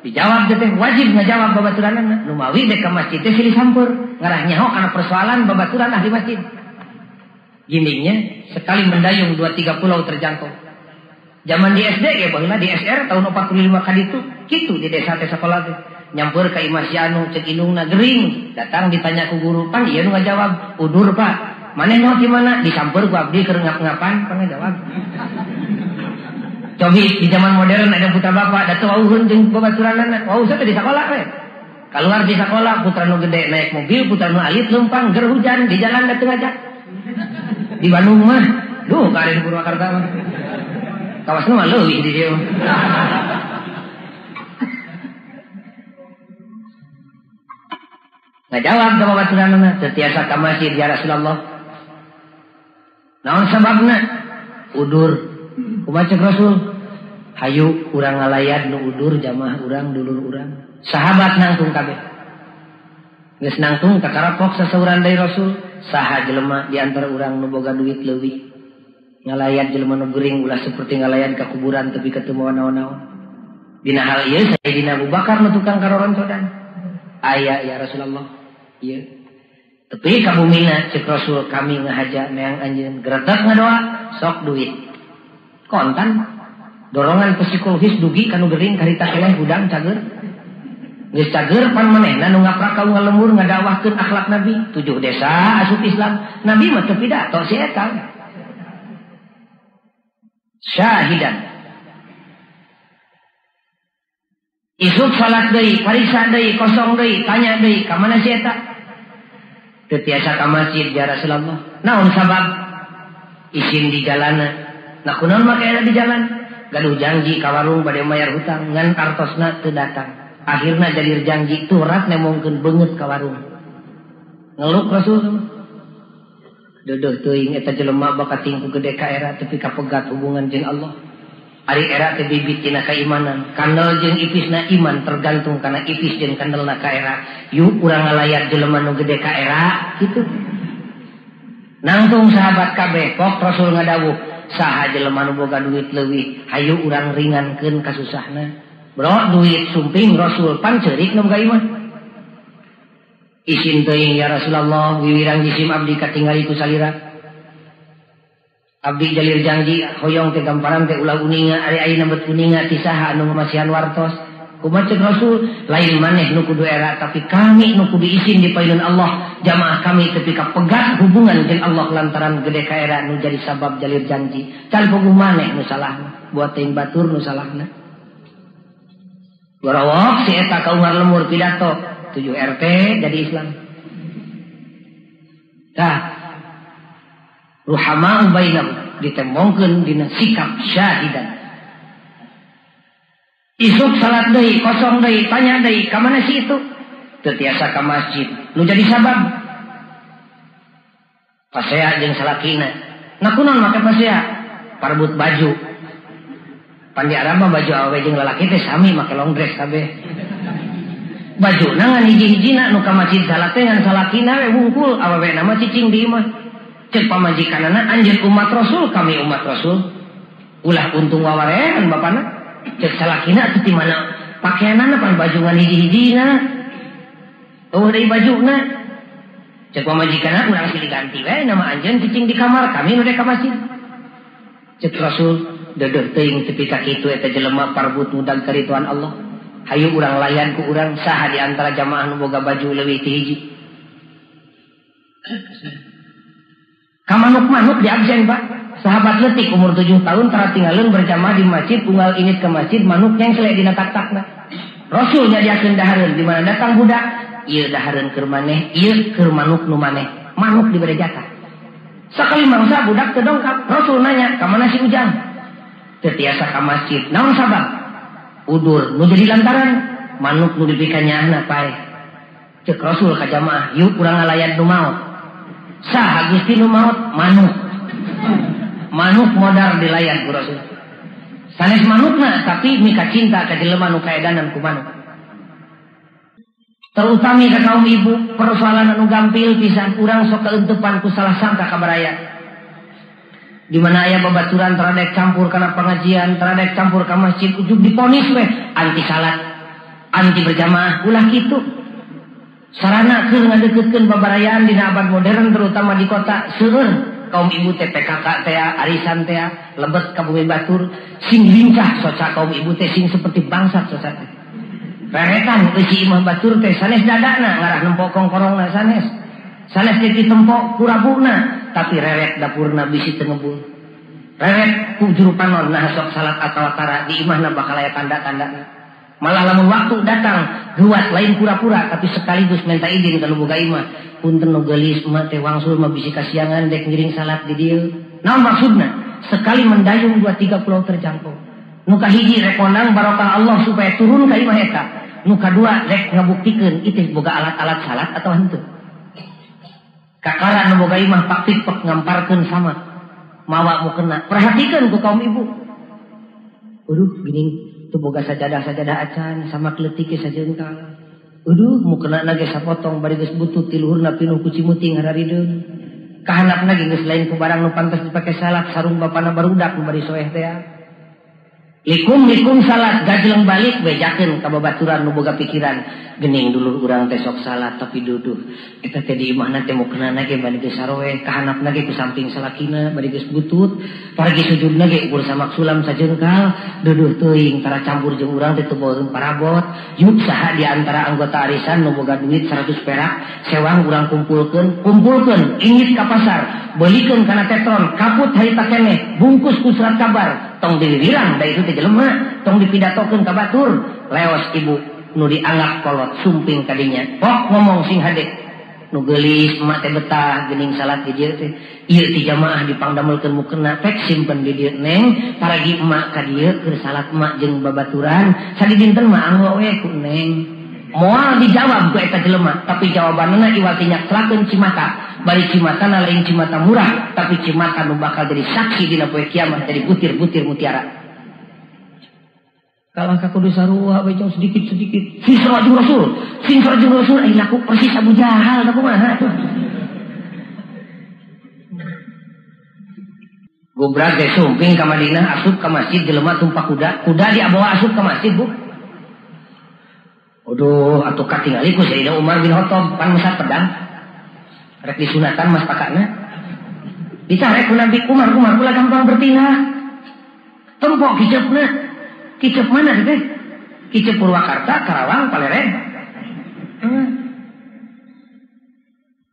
dijawab teh wajib ngajawab babaturanna nu mawi dek ka masjid teh silih sampur ngarah nyaho kana persoalan babaturan ahli masjid. Gimingnya sekali mendayung dua tiga pulau terjangkau. Zaman di SD ya bang, di SR tahun 45 kali itu, gitu di desa desa sekolah itu. nyampur ke imah anu cek gering datang ditanya ku guru pan iya nu jawab udur pak. Mana nyawa gimana? Disampur ku abdi keur ngap-ngapan. Pan jawab cobi di zaman modern ada putra bapak datu wauhun jeung babaturanana wau saya di sekolah we keluar di sekolah putra nu gede naik mobil putra nu alit lempang ger hujan di jalan datang aja di Bandung mah. Duh kari di Purwakarta mah. Kawas nu mah di dieu Ngajawab sama baturanana setiasa ka masjid ya Rasulullah. Naon sababna? Udur. Kumaha Rasul? Hayu urang ngalayan nu udur jamaah urang dulur urang. Sahabat nangtung kabeh. Geus nangtung kakarapok sasauran dari Rasul. Saha jelema di antara urang nu boga duit leuwih. Ngalayan jelema nu gering ulah seperti ngalayan ka kuburan tapi ketemu naon-naon. Dina hal ieu Sayyidina Abu Bakar nu tukang karoroncodan. Ayah ya Rasulullah. Iya. Tapi kamu mina cek Rasul kami ngahaja neang anjeun geretak ngadoa sok duit. Kontan dorongan psikologis dugi kanu gering karita keneh hudang cager. Geus cager pan manehna nu ngaprak kau ngalembur ngadawahkeun akhlak Nabi. Tujuh desa asup Islam. Nabi mah teu pidato si eta. Syahidan. Isuk salat deui, pariksa deui, kosong deui, tanya deui, ka mana si eta? Tetiasa ka masjid ya Rasulullah. Naon sabab? Isin di jalanan. Nah kunaon make di jalan? Gaduh janji ka warung bade mayar hutang ngan kartosna teu datang. Akhirna jadi janji turat nemongkeun beungeut ka warung. Ngeluk Rasul Duduh teuing eta jelema bakat tingku gede ka era tapi kapegat hubungan jeung Allah. Ari era teh bibit tina keimanan. Kandel jeung ipisna iman tergantung karena ipis jeung kandelna ka era. Yuk urang ngalayat jelema nu gede ka era gitu. Nangtung sahabat kabeh kok Rasul ngadawuh saha jelema nu boga duit leuwih hayu urang ringankeun kasusahna. Bro duit sumping Rasul pan ceurik nu iman. Isin teuing ya Rasulullah wiwirang jisim abdi katingali ku salira. Abdi jalir janji hoyong ke gamparan teh ulah uninga ari ayeuna bet uninga ti saha anu masihan wartos. Kumaha Rasul lain maneh nu kudu era tapi kami nu kudu izin di pailun Allah jamaah kami ketika pegat hubungan dengan Allah lantaran gede ka era nu jadi sabab jalir janji. Cal puguh maneh nu salahna buat teuing batur nu salahna. Warawak si eta kaungar lemur pidato 7 RT jadi Islam. Tah ruhama bainahum ditemongkeun dina sikap syahidan isuk salat deui kosong deui tanya deui ka mana si itu? Tetiasa ka masjid. Nu jadi sabab. Pasea jeung salakina. Nah kunaon make pasea? Parbut baju. Pandi arab baju awe jeung lalaki teh sami make long dress kabeh. [LAUGHS] Baju ngan hiji-hijina nu ka masjid salat teh ngan salakina we wungkul awewe nama cicing di imah cek pamajikan anak anjir umat rasul kami umat rasul. Ulah untung wawarean bapana cek salakina itu di mana? Pakaian anak pan baju ngan hiji na. Oh dari baju na. Cek pamajikan anak ulah sih diganti we nama anjen cicing di kamar kami udah ke masjid. Cek rasul dedeh teing tepi kaki itu eta jelema parbut mudag karituan Allah. Hayu urang layan ku urang saha di antara jamaah nu boga baju leuwih ti hiji. Kamanuk-manuk di absen pak. Sahabat letik umur tujuh tahun telah tinggalin berjamaah di masjid, unggal ini ke masjid, manuk yang selek dina tak nak. Rasul jadi akan dahareun di mana datang budak, iya dahareun keur maneh, iya keur manuk nu maneh. Manuk diberi jatah. Sekali mangsa budak terdongkap, Rasul nanya, ke mana si Ujang? Tetiasa ke masjid, naon? Udur, nu jadi lantaran, manuk nu dipikannya anak pae. Cek Rasul ke jamaah, yuk kurang ngalayan nu maut sah Gusti maut manuk manuk modal di layar ku Rasul. Sanes manukna tapi mika cinta ka jelema nu kaedanan ku manuk. Terutami ke kaum ibu persoalan anu gampil pisan urang sok keentepan ku salah sangka kabaraya di mana ayah babaturan teradek campur karena pengajian teradek campur ke masjid ujung diponis weh anti salat anti berjamaah ulah gitu sarana keur ngadeukeutkeun babarayaan dina abad modern terutama di kota seueur kaum ibu teh PKK teh arisan teh lebet ka bumi batur sing lincah soca kaum ibu teh sing seperti bangsa soca teh Rerekan besi imah batur teh sanes dadana ngarah nempok kongkorongna sanes. Sanes jadi tempok kurabuna tapi reret dapurna bisi tengebul. Reret ku panon nah sok salat atau tara di imahna bakal tanda-tanda. Malah lamun waktu datang guat lain pura-pura tapi sekaligus minta izin kalau buka imah. Punten nu gelis mah teh wangsul mah bisi kasiangan dek ngiring salat di dieu. Naon maksudna? Sekali mendayung dua tiga pulau terjangkau. Nuka hiji rekonang barokah Allah supaya turun ke imah eta. Nuka dua rek ngabuktikeun itu boga alat-alat salat atau henteu. Kakara nu boga imah paktik pek ngamparkeun sama. Mawa mu kena. Perhatikan ku kaum ibu. Aduh, gini tuh boga sajadah-sajadah acan sama kletik saja engkau. Aduh, mu kena nage sapotong bari geus butut ti luhurna pinuh ku cimuting hararideun. Kahanap nage geus lain ku barang nu pantas dipake salat sarung bapana barudak nu bari soeh teh. Likum likum salat. Gajleng balik bejakeun ka babaturan nu boga pikiran. Gening dulu urang teh sok salat tapi duduh. Eta teh di imahna teh mukna ge bari geus sarowe kahanap ge ku samping salakina bari geus butut. Paragi sujudna ge ukur samak sulam sajengkal. Duduh teuing tara campur jeung urang teh teu parabot yuk saha di antara anggota arisan nu boga duit 100 perak sewang urang kumpulkeun. Kumpulkeun ingit ka pasar. Beulikeun kana tetron kaput harita keneh bungkus ku kabar tong dibilang dari itu jelema. Tong dipidatokeun ka batur leos ibu nu dianggap kolot sumping kadinya. Pok ngomong sing hade. Nu geulis emak teh betah geuning salat di dieu teh. Ieu ti jamaah dipangdamelkeun mukena pek simpen di dieu neng. Paragi emak ka dieu keur salat emak jeung babaturan. Sadi dinten mah anggo we ku neng. Moal dijawab ku eta jelema tapi jawabanna iwal tinyak telakeun cimata bari cimata lain cimata murah tapi cimata nu bakal jadi saksi dina poe kiamat jadi butir-butir mutiara kalau aku kudu sarua baca sedikit-sedikit. Sing sarajung Rasul. Sing sarajung Rasul ai laku persis Abu Jahal aku mah. Gubrak teh sumping ke Madinah asup ke masjid jelema tumpak kuda. Kuda diabawa asup ke masjid, Bu. Aduh, atuh katingali ku Sayyidina Umar bin Khattab pan mesat pedang. Rek disunatan mas pakana. Ditarik ku Nabi Umar, Umar kula gampang bertinah. Tempok hijabna. Kicep mana teh? Kicep Purwakarta, Karawang, Paleren. Hmm.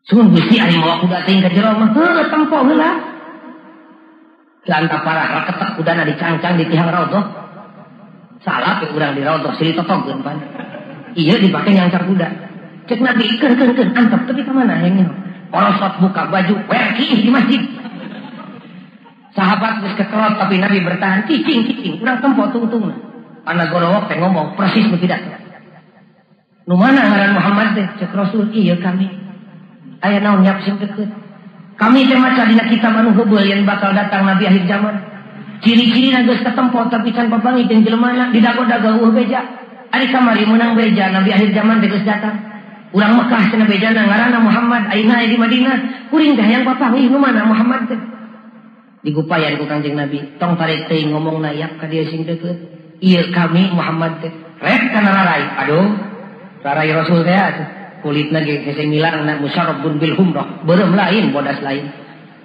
Sungguh gusti ari mau kuda teuing ka jero mah heuh tempo heula. Lanta parah ketek kudana dicangcang di tihang raudhah. Salah pe urang di raudhah sili totogkeun pan. Iya dipake nyangcar kuda. Cek nabi keur keur keur antep tapi ka mana yang Orosot buka baju, werki di masjid. Sahabat geus kekerot tapi Nabi bertahan cicing cicing kurang tempo tungtung. Anak gorowok ngomong persis nu tidak. Nu mana ngaran Muhammad teh cek Rasul iya kami. Aya naon nyiap sing deket. Kami teh maca dina kita manu heubeul yang bakal datang Nabi akhir zaman. Ciri-ciri geus ketempo tapi can papangi jeung jelema di dago-dago uh beja. Ari kamari menang beja Nabi akhir zaman teh geus datang. Urang Mekah cenah bejana ngaranna Muhammad ayeuna di Madinah. Kuring dah yang papangi nu mana Muhammad teh? Digupayan ku kanjeng Nabi. Tong tarik teuing ngomong nayak ka dia sing deket. Iya kami Muhammad teh. Rek kana rarai aduh rarai Rasul teh kulit lagi hese milang na musyarabun bil humrah. Beureum lain bodas lain.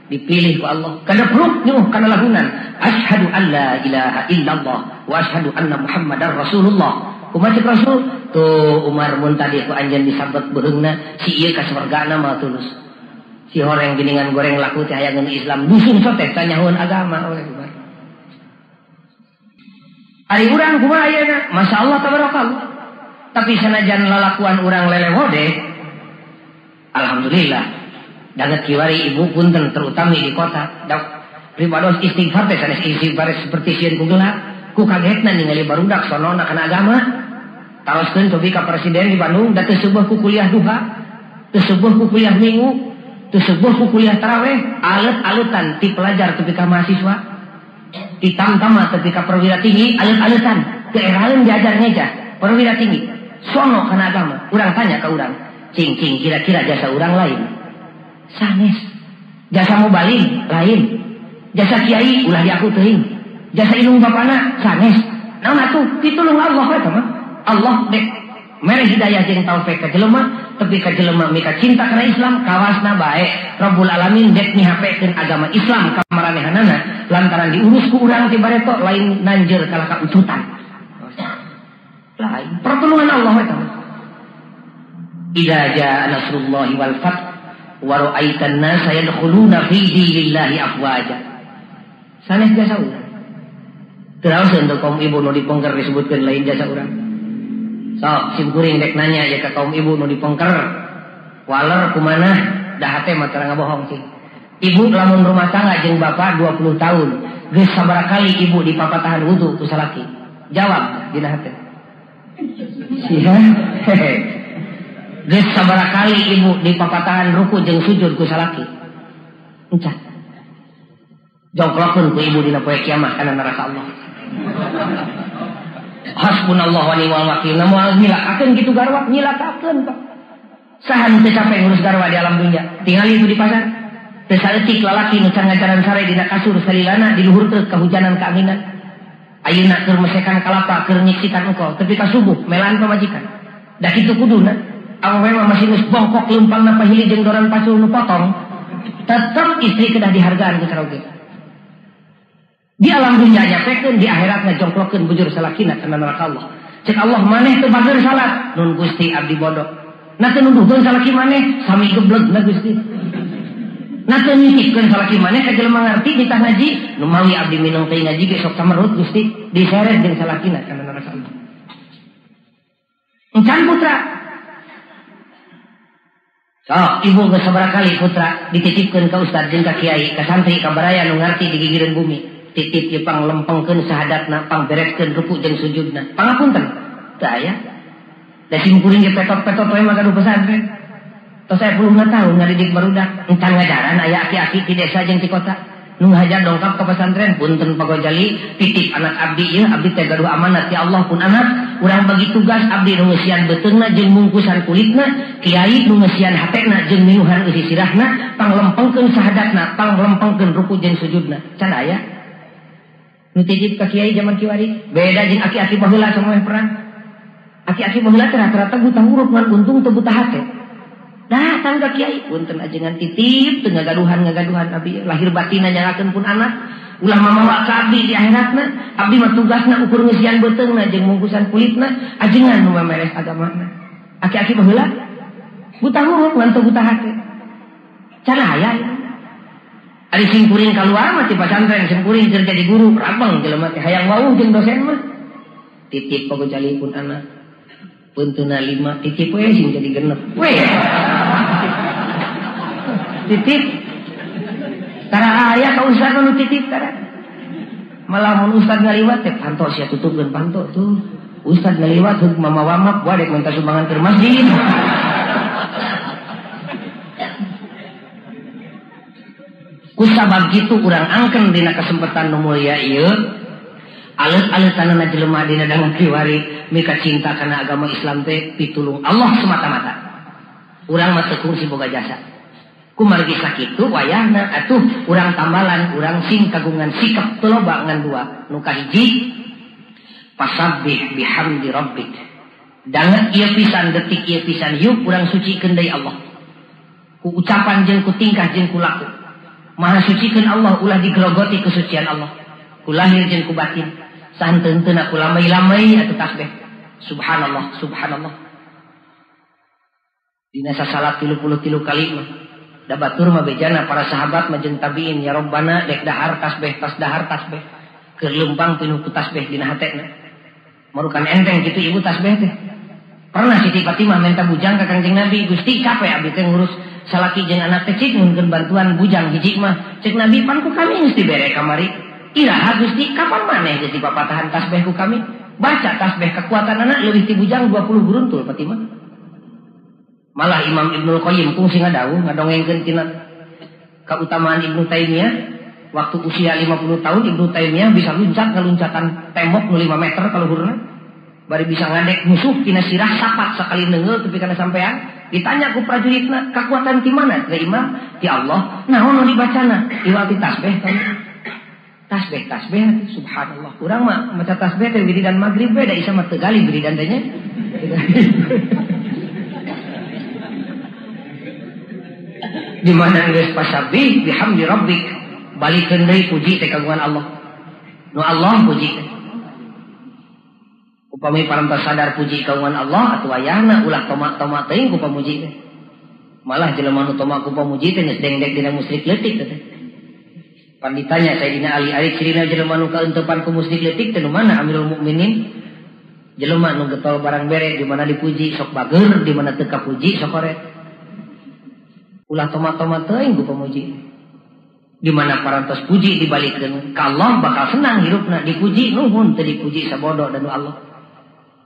Dipilih ku Allah. Kana perut nyuh kana lahunan asyhadu an la ilaha illallah wa asyhadu anna muhammadar rasulullah kumaha Rasul tuh Umar mun tadi ku anjeun disabet beheungna si ieu ka surgana mah tulus si orang geningan goreng laku teh hayang Islam dusun sotek tanyahuan agama oleh Umar Ari urang kumaha ayeuna? Masya Allah tabarakallah. Tapi sanajan lalakuan urang lelewode, Alhamdulillah. Dagat kiwari ibu punten terutami di kota. Dok, ribados istighfar teh sanes istighfar seperti sieun ku gelap. Ku kagetna ningali barudak sonona kana agama. Taroskeun cobi ka presiden di Bandung da teu sebuah ku kuliah duha. Teu sebuah ku kuliah minggu, sebuah kuliah taraweh alat-alatan ti pelajar ketika mahasiswa di tamtama ketika perwira tinggi alat-alatan keeralan diajar ngeja perwira tinggi. Sono karena agama orang tanya ke orang cing cing kira-kira jasa orang lain? Sanes. Jasa mubalik lain. Jasa kiai? Ulah diaku teuing jasa ilung bapana? Sanes. Nah tuh pitulung Allah ya Allah dek. Mere hidayah jeung taufik ka jelema tapi ka jelema mika cinta karena Islam kawasna baik. Rabbul Alamin dek nyihapekeun agama Islam ka maranehanana lantaran diurus ku urang ti bareto lain nanjeur kala ka ucutan. Lain. Pertolongan Allah itu idza jaa nasrullahi wal fath wa ra'aitan nasa yadkhuluna fi dinillahi afwaja. Sanes jasa urang. Terus untuk kaum ibu nu dipongker disebutkan lain jasa urang so simkuring dek nanya ya ke kaum ibu nu dipongker waler kumana dah hate mah bohong sih ibu lamun rumah tangga jeung bapak 20 tahun geus sabaraha kali ibu di papatahan wudu ku salaki jawab dina hate Iya. Geus sabaraha kali ibu di papatahan ruku jeung sujud ku salaki. Encah. Jongklokeun ku ibu dina poe kiamat kana neraka Allah. Hasbunallah wa ni'mal wakil. Namun nyilakakeun kitu garwa, nyilakakeun Pak. Sahan teu capek ngurus garwa di alam dunia. Tinggal itu di pasar. Teu saeutik lalaki nu can ngajaran sare dina kasur salilana di luhur teu kahujanan keanginan. Ayeuna keur mesekan kalapa keur nyiksikan engkau ketika subuh melan pamajikan. Dah kitu kuduna Awa memang masih nus bongkok lempang napa hili jeung doran pacul nu potong, tetap istri kedah dihargaan karaoke. Di alam dunia nyapekeun di akhirat ngajongklokeun bujur salakina kana neraka Allah. Cek Allah maneh teu bager salat, nun Gusti abdi bodoh. Nah teu nuduhkeun salaki maneh sami gebleg na Gusti. Nah teu nitipkeun salaki maneh ka jelema ngarti ditah abdi minung teh ngaji ge sok kamerut Gusti diseret jeung salakina kana neraka Allah. Encan putra, Oh, ibu ke kali putra dititipkan ke ustad jeung ka kiai ka santri ka baraya nu ngarti di bumi. Titip ieu pang lempengkeun sahadatna pang bereskeun ruku jeung sujudna. Pangapunten. Teu aya. Da simkuring ge petot-petot we mah gaduh pesantren. Tos saya puluh tahun ngadidik barudak. Encan ngajaran aya aki-aki ti desa jeung ti kota. Nu hajar dongkap ke pesantren punten pagojali titip anak abdi ya abdi teh gaduh amanat ya Allah pun anak urang bagi tugas abdi nu ngeusian beteungna jeung mungkusan kulitna kiai nu ngeusian hatena jeung minuhan isi sirahna panglempengkeun sahadatna panglempengkeun ruku jeung sujudna can aya nu titip ka kiai zaman kiwari. Beda jeung aki-aki semua perang. Aki-aki baheula teh rata-rata buta huruf ngan untung teu buta hate datang ke kiai. Punten ajengan titip tengah gaduhan ngagaduhan abdi lahir batin nyalakeun pun anak. Ulah mamawa ka abdi di akhiratna. Abdi mah tugasna ukur ngisian beteungna jeung mungkusan kulitna. Ajengan nu meres agamana aki-aki baheula buta huruf ngan buta hati aya Ari singkuring keluar mah ti pesantren singkuring kerja di guru rabang jelema teh hayang wau jeung dosen mah titip pun anak Puntuna lima titip we sing jadi genep. We. titip. Tara aya ka ustaz nu titip tara. Malah mun ustaz ngaliwat teh panto sia tutupkeun panto tuh. Ustaz ngaliwat huk mama wamak wadek minta sumbangan ke masjid. Kusabab gitu kurang angken dina kesempatan mulia ieu. Alat-alat tanah jelema dina dangu kiwari mereka cinta karena agama Islam teh pitulung Allah semata-mata. Urang mah si boga jasa. Kumargi sakitu wayahna atuh urang tambalan urang sing kagungan sikap teloba ngan dua nuka hiji pasabbih bihamdi rabbik. Dangan ieu pisan detik ieu pisan yuk urang suci kendai Allah. Ku ucapan jeung ku tingkah jeung ku laku maha sucikeun Allah ulah digrogoti kesucian Allah. Ku lahir jeung ku batin santen aku lamai-lamai atau tasbih. Subhanallah subhanallah. Dina salat tilu puluh tilu kali mah da batur mah bejana para sahabat majeng tabiin ya robbana dek dahar tasbih tas dahar tasbih. Keur leumpang pinuh ku tasbih dina hatena marukan enteng gitu ibu tasbih teh pernah Siti Fatimah minta bujang ke kanjeng Nabi. Gusti capek abdi teh ngurus salaki jeung anak kecil mungkin bantuan bujang hiji mah. Cek Nabi pan ku kami mesti bere kamari. Iraha Gusti kapan mana jadi papatahan tasbihku kami? Baca tasbih kekuatan anak lebih ti bujang 20 guruntul Fatimah malah Imam Ibnu Qayyim kung sing ngadau ngadongengkeun tina keutamaan Ibnu Taimiyah. Waktu usia 50 tahun Ibnu Taimiyah bisa luncat ngeluncatan tembok 5 meter kalau hurna bari bisa ngadek musuh tina sirah sapat sekali nengel tapi karena sampean ditanya ku prajuritna kekuatan di mana? Ke imam di Allah nah ono dibacana? Iwati tasbih kan tasbih tasbih subhanallah. Kurang mah maca tasbih teh wiridan maghrib beda isa mah tegali wiridan teh [LAUGHS] di mana geus pasabih? Bihamdi rabbik. Balikeun deui puji teh kagungan Allah. Nu Allah puji teh upami parantos sadar puji kaungan Allah atau ayana ulah tomak-tomak teuing ku pamuji malah jelema nu tomak ku pamuji teh geus dengdek dina musyrik leutik teh pan ditanya Sayyidina Ali ari cirina jelema nu kaentepan ku musyrik leutik teh mana Amirul Mukminin? Jelema nu getol barang bere di mana dipuji sok bager di mana teu kapuji sok korek. Ulah tomat-tomat teuing ku pamuji. Di mana parantos puji dibalikkan ke Allah bakal senang hirupna dipuji nuhun teu dipuji sabodo dan Allah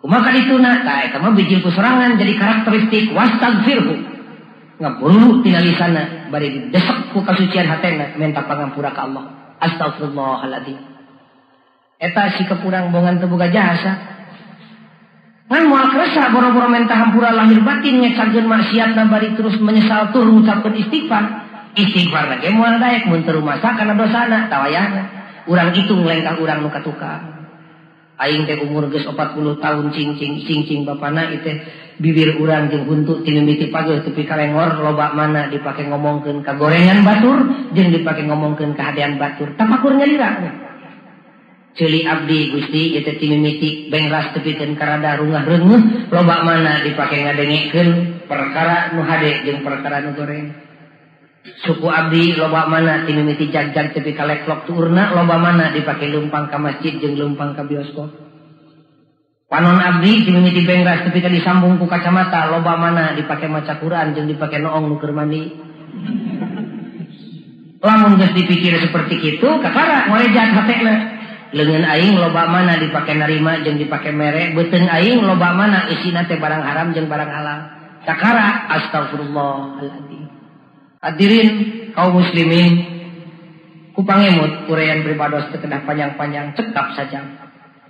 kumaha itu na ta eta mah bijil serangan jadi karakteristik. Wastagfirhu ngaburu tina lisana bari didesek ku kasucian hatena minta pangampura ka Allah. Astagfirullahaladzim eta si kepurang bongan teu boga jasa. Kan moal kerasa boro-boro minta hampura lahir batin ngecageun maksiat bari terus menyesal tur ngucapkeun istighfar. Istighfar lagi mual daek mun rumah karena dosana tawayana urang itu ngelengkah urang nuka tukang Aing teh umur geus 40 tahun cincing cincing bapana itu bibir urang jeung untuk tinimiti pageuh tepi kalengor loba mana dipake ngomongkeun ka gorengan batur jeung dipake ngomongkeun keadaan batur. Tamakur nyalira Celi abdi Gusti itu tinimiti bengras tepikeun karada rungah reungeuh loba mana dipake ngadengikeun perkara nu hade jeung perkara nu goreng. Suku abdi loba mana timimiti jajan tepi kaleklok turna loba mana dipakai lumpang ke masjid jeung lumpang ke bioskop. Panon abdi timimiti bengras tepi disambung ku kacamata loba mana dipakai maca Quran jeung dipakai noong nuker mandi. Lamun geus dipikir seperti itu kakara ngorejat hatena lengan aing loba mana dipakai narima jeung dipakai merek beuteung aing loba mana isina teh barang haram jeung barang halal. Kakara astagfirullahaladzim Hadirin kaum muslimin kupangemut urayan beribados tekedah panjang-panjang cekap saja.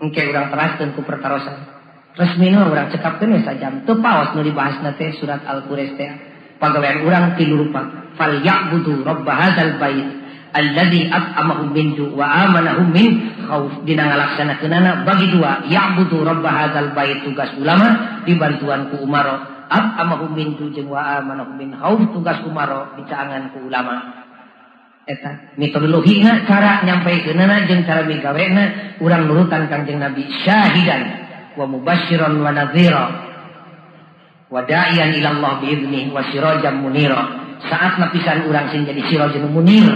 Engke urang teraskeun ku pertarosan resmina urang cekapkeun we saja. Teu paos nu dibahas nate surat al-quraish teh pagawean urang tilu rupa fal ya'budu rabb hadzal bait alladzi at'amahum min wa amanahum min khauf dina ngalaksanakeunana bagi dua. Ya'budu rabb hadzal bait tugas ulama dibantuan ku umaro. ab amahum min jeung wa amanahum min khauf tugas umaro dicaangan ku ulama. Eta metodologina cara nyampaikeunana jeung cara migawena urang nurutan kanjeng Nabi syahidan wa mubasyiran wa nadhira wa da'iyan ila Allah wa sirajan munira. Saat napisan urang sing jadi sirajan munir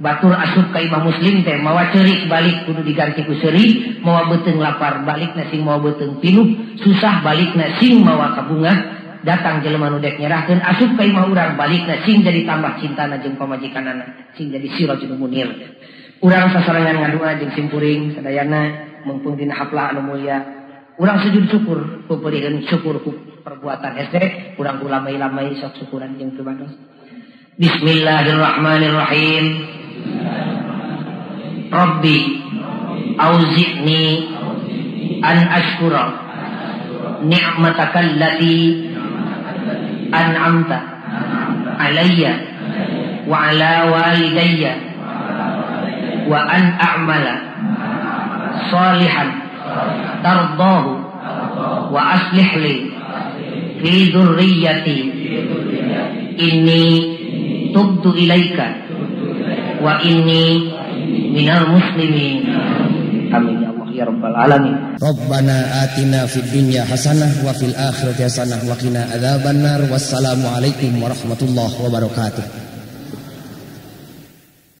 batur asup ka imam muslim teh mawa cerik balik kudu diganti ku seri mawa beteng lapar balik sing mawa beteng pinuh susah balik sing mawa kabunga datang jelema nu dek nyerahkeun asup ka imam urang balik sing jadi tambah cintana jeung pamajikanana sing jadi sirajul munir. Urang sasarangan ngadua jeung simpuring sadayana mumpung dina haplah anu mulia. Urang sujud syukur peupeulieun syukur ku perbuatan hese urang ulamai-lamai sok syukuran jeung tubados. Bismillahirrahmanirrahim Rabbi auzi'ni an ashkura ni'mataka allati an'amta alayya wa ala walidayya wa an a'mala salihan tardahu wa aslih li fi dhurriyyati. Inni tubtu ilaika wa inni minal muslimin. Amin ya Allah ya rabbal alamin. Rabbana atina fid dunya hasanah wa fil akhirati hasanah wa qina adzabannar wassalamu alaikum warahmatullahi wabarakatuh